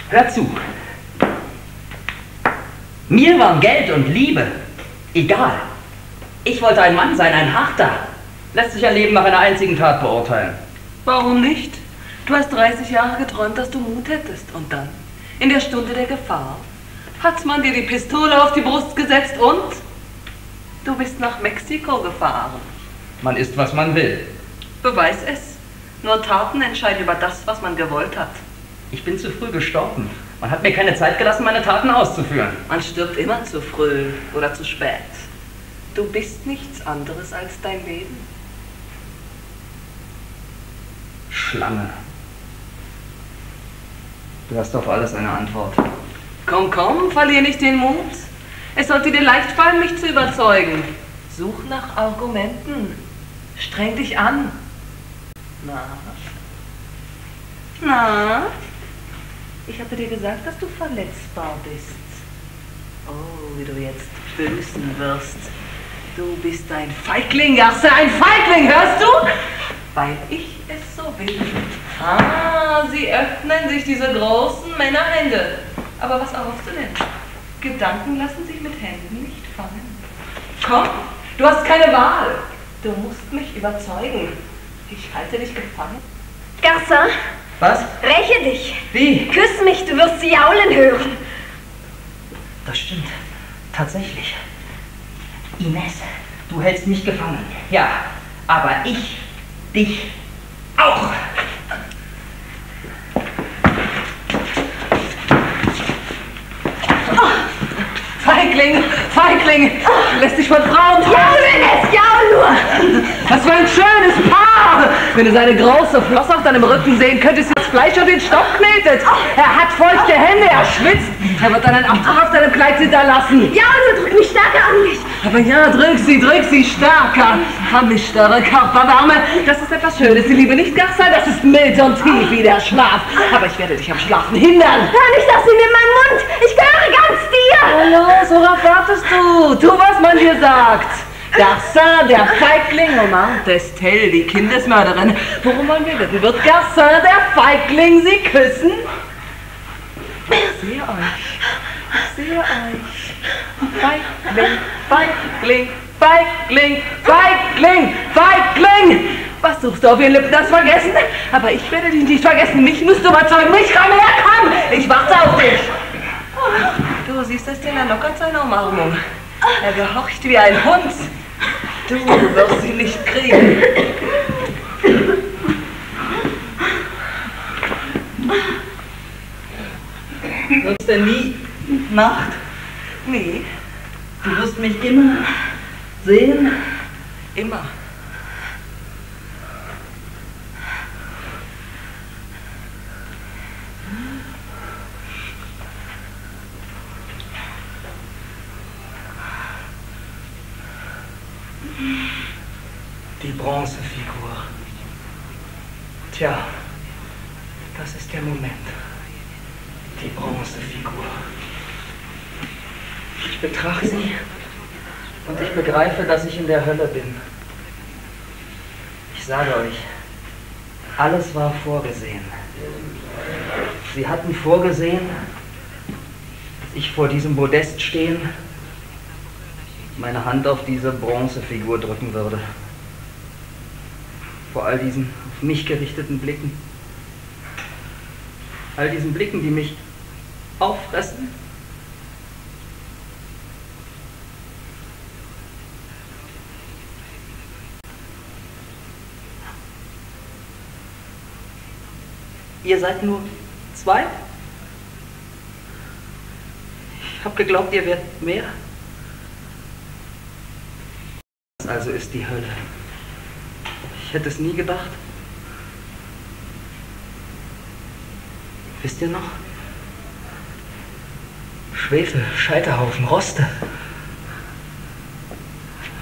Hör zu. Mir waren Geld und Liebe egal. Ich wollte ein Mann sein, ein harter. Lässt sich ein Leben nach einer einzigen Tat beurteilen. Warum nicht? Du hast 30 Jahre geträumt, dass du Mut hättest. Und dann, in der Stunde der Gefahr, hat man dir die Pistole auf die Brust gesetzt und du bist nach Mexiko gefahren. Man ist, was man will. Beweis es. Nur Taten entscheiden über das, was man gewollt hat. Ich bin zu früh gestorben. Man hat mir keine Zeit gelassen, meine Taten auszuführen. Man stirbt immer zu früh oder zu spät. Du bist nichts anderes als dein Leben. Schlange. Du hast auf alles eine Antwort. Komm, komm, verlier nicht den Mut. Es sollte dir leicht fallen, mich zu überzeugen. Such nach Argumenten. Streng dich an. Na? Na? Ich hatte dir gesagt, dass du verletzbar bist. Oh, wie du jetzt büßen wirst. Du bist ein Feigling, Jasse, ein Feigling, hörst du? Weil ich es so will. Ah, sie öffnen sich, diese großen Männerhände. Aber was erhoffst du denn? Gedanken lassen sich mit Händen nicht fangen. Komm, du hast keine Wahl. Du musst mich überzeugen. Ich halte dich gefangen. Garçon, Was? räche dich. Wie? Küss mich, du wirst sie jaulen hören. Das stimmt. Tatsächlich. Ines, du hältst mich gefangen. Ja, aber ich dich auch. Feigling, Feigling, du lässt dich von Frauen Jaulen es, jaul nur. Was für ein schönes Paar! Wenn du seine große Flosse auf deinem Rücken sehen könntest, das Fleisch auf den Stock knetet. Er hat feuchte Hände, er schwitzt. Er wird einen Abdruck auf deinem Kleid hinterlassen. Jaul nur, drück mich stärker an mich. Aber ja, drück sie, drück sie stärker. Vermischtere Körperwärme. Das ist etwas Schönes, die Liebe nicht Gasser, das ist mild und tief wie der Schlaf. Aber ich werde dich am Schlafen hindern. Hör nicht auf sie in meinen Mund. Ich gehöre ganz dir. Hallo, worauf wartest du? Tu, was man dir sagt. Garcin, der Feigling, Omar Destel, die Kindesmörderin. Worum wollen wir bitten? Wird Garcin, der Feigling, sie küssen? Ich sehe euch. Ich sehe euch. Feigling, Feigling, Feigling, Feigling, Feigling. Was suchst du auf ihren Lippen? Das vergessen? Aber ich werde dich nicht vergessen. Mich musst du überzeugen. Mich komm her, komm. Ich warte auf dich. Du siehst dir, er lockert seine Umarmung. Er gehorcht wie ein Hund. Du wirst sie nicht kriegen. Wird's denn nie Nacht? Nee, Du wirst mich immer sehen. immer. Die Bronzefigur. Tja, das ist der Moment. Die Bronzefigur. Ich betrachte sie und ich begreife, dass ich in der Hölle bin. Ich sage euch, alles war vorgesehen. Sie hatten vorgesehen, dass ich vor diesem Podest stehen, meine Hand auf diese Bronzefigur drücken würde. Vor all diesen auf mich gerichteten Blicken. All diesen Blicken, die mich auffressen. Ihr seid nur zwei? Ich habe geglaubt, ihr werdet mehr. Das also ist die Hölle. Ich hätte es nie gedacht. Wisst ihr noch? Schwefel, Scheiterhaufen, Roste.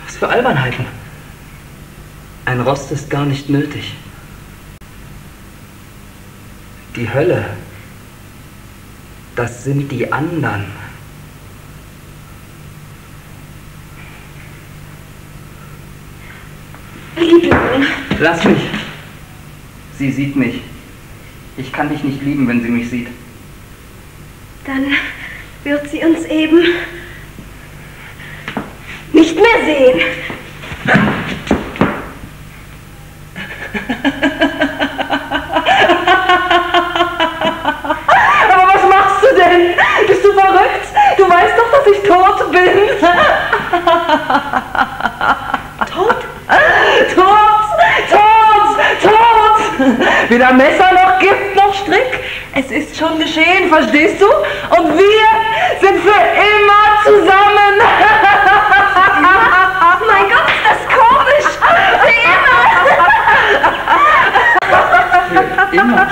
Was für Albernheiten. Ein Rost ist gar nicht nötig. Die Hölle, das sind die anderen. Liebling, Lass mich. Sie sieht mich. Ich kann dich nicht lieben, wenn sie mich sieht. dann wird sie uns eben nicht mehr sehen. Tot? Tot! Tot! Tot! Weder Messer noch Gift noch Strick. Es ist schon geschehen, verstehst du? Und wir sind für immer zusammen. Mein Gott, ist das komisch! Wie immer! Immer.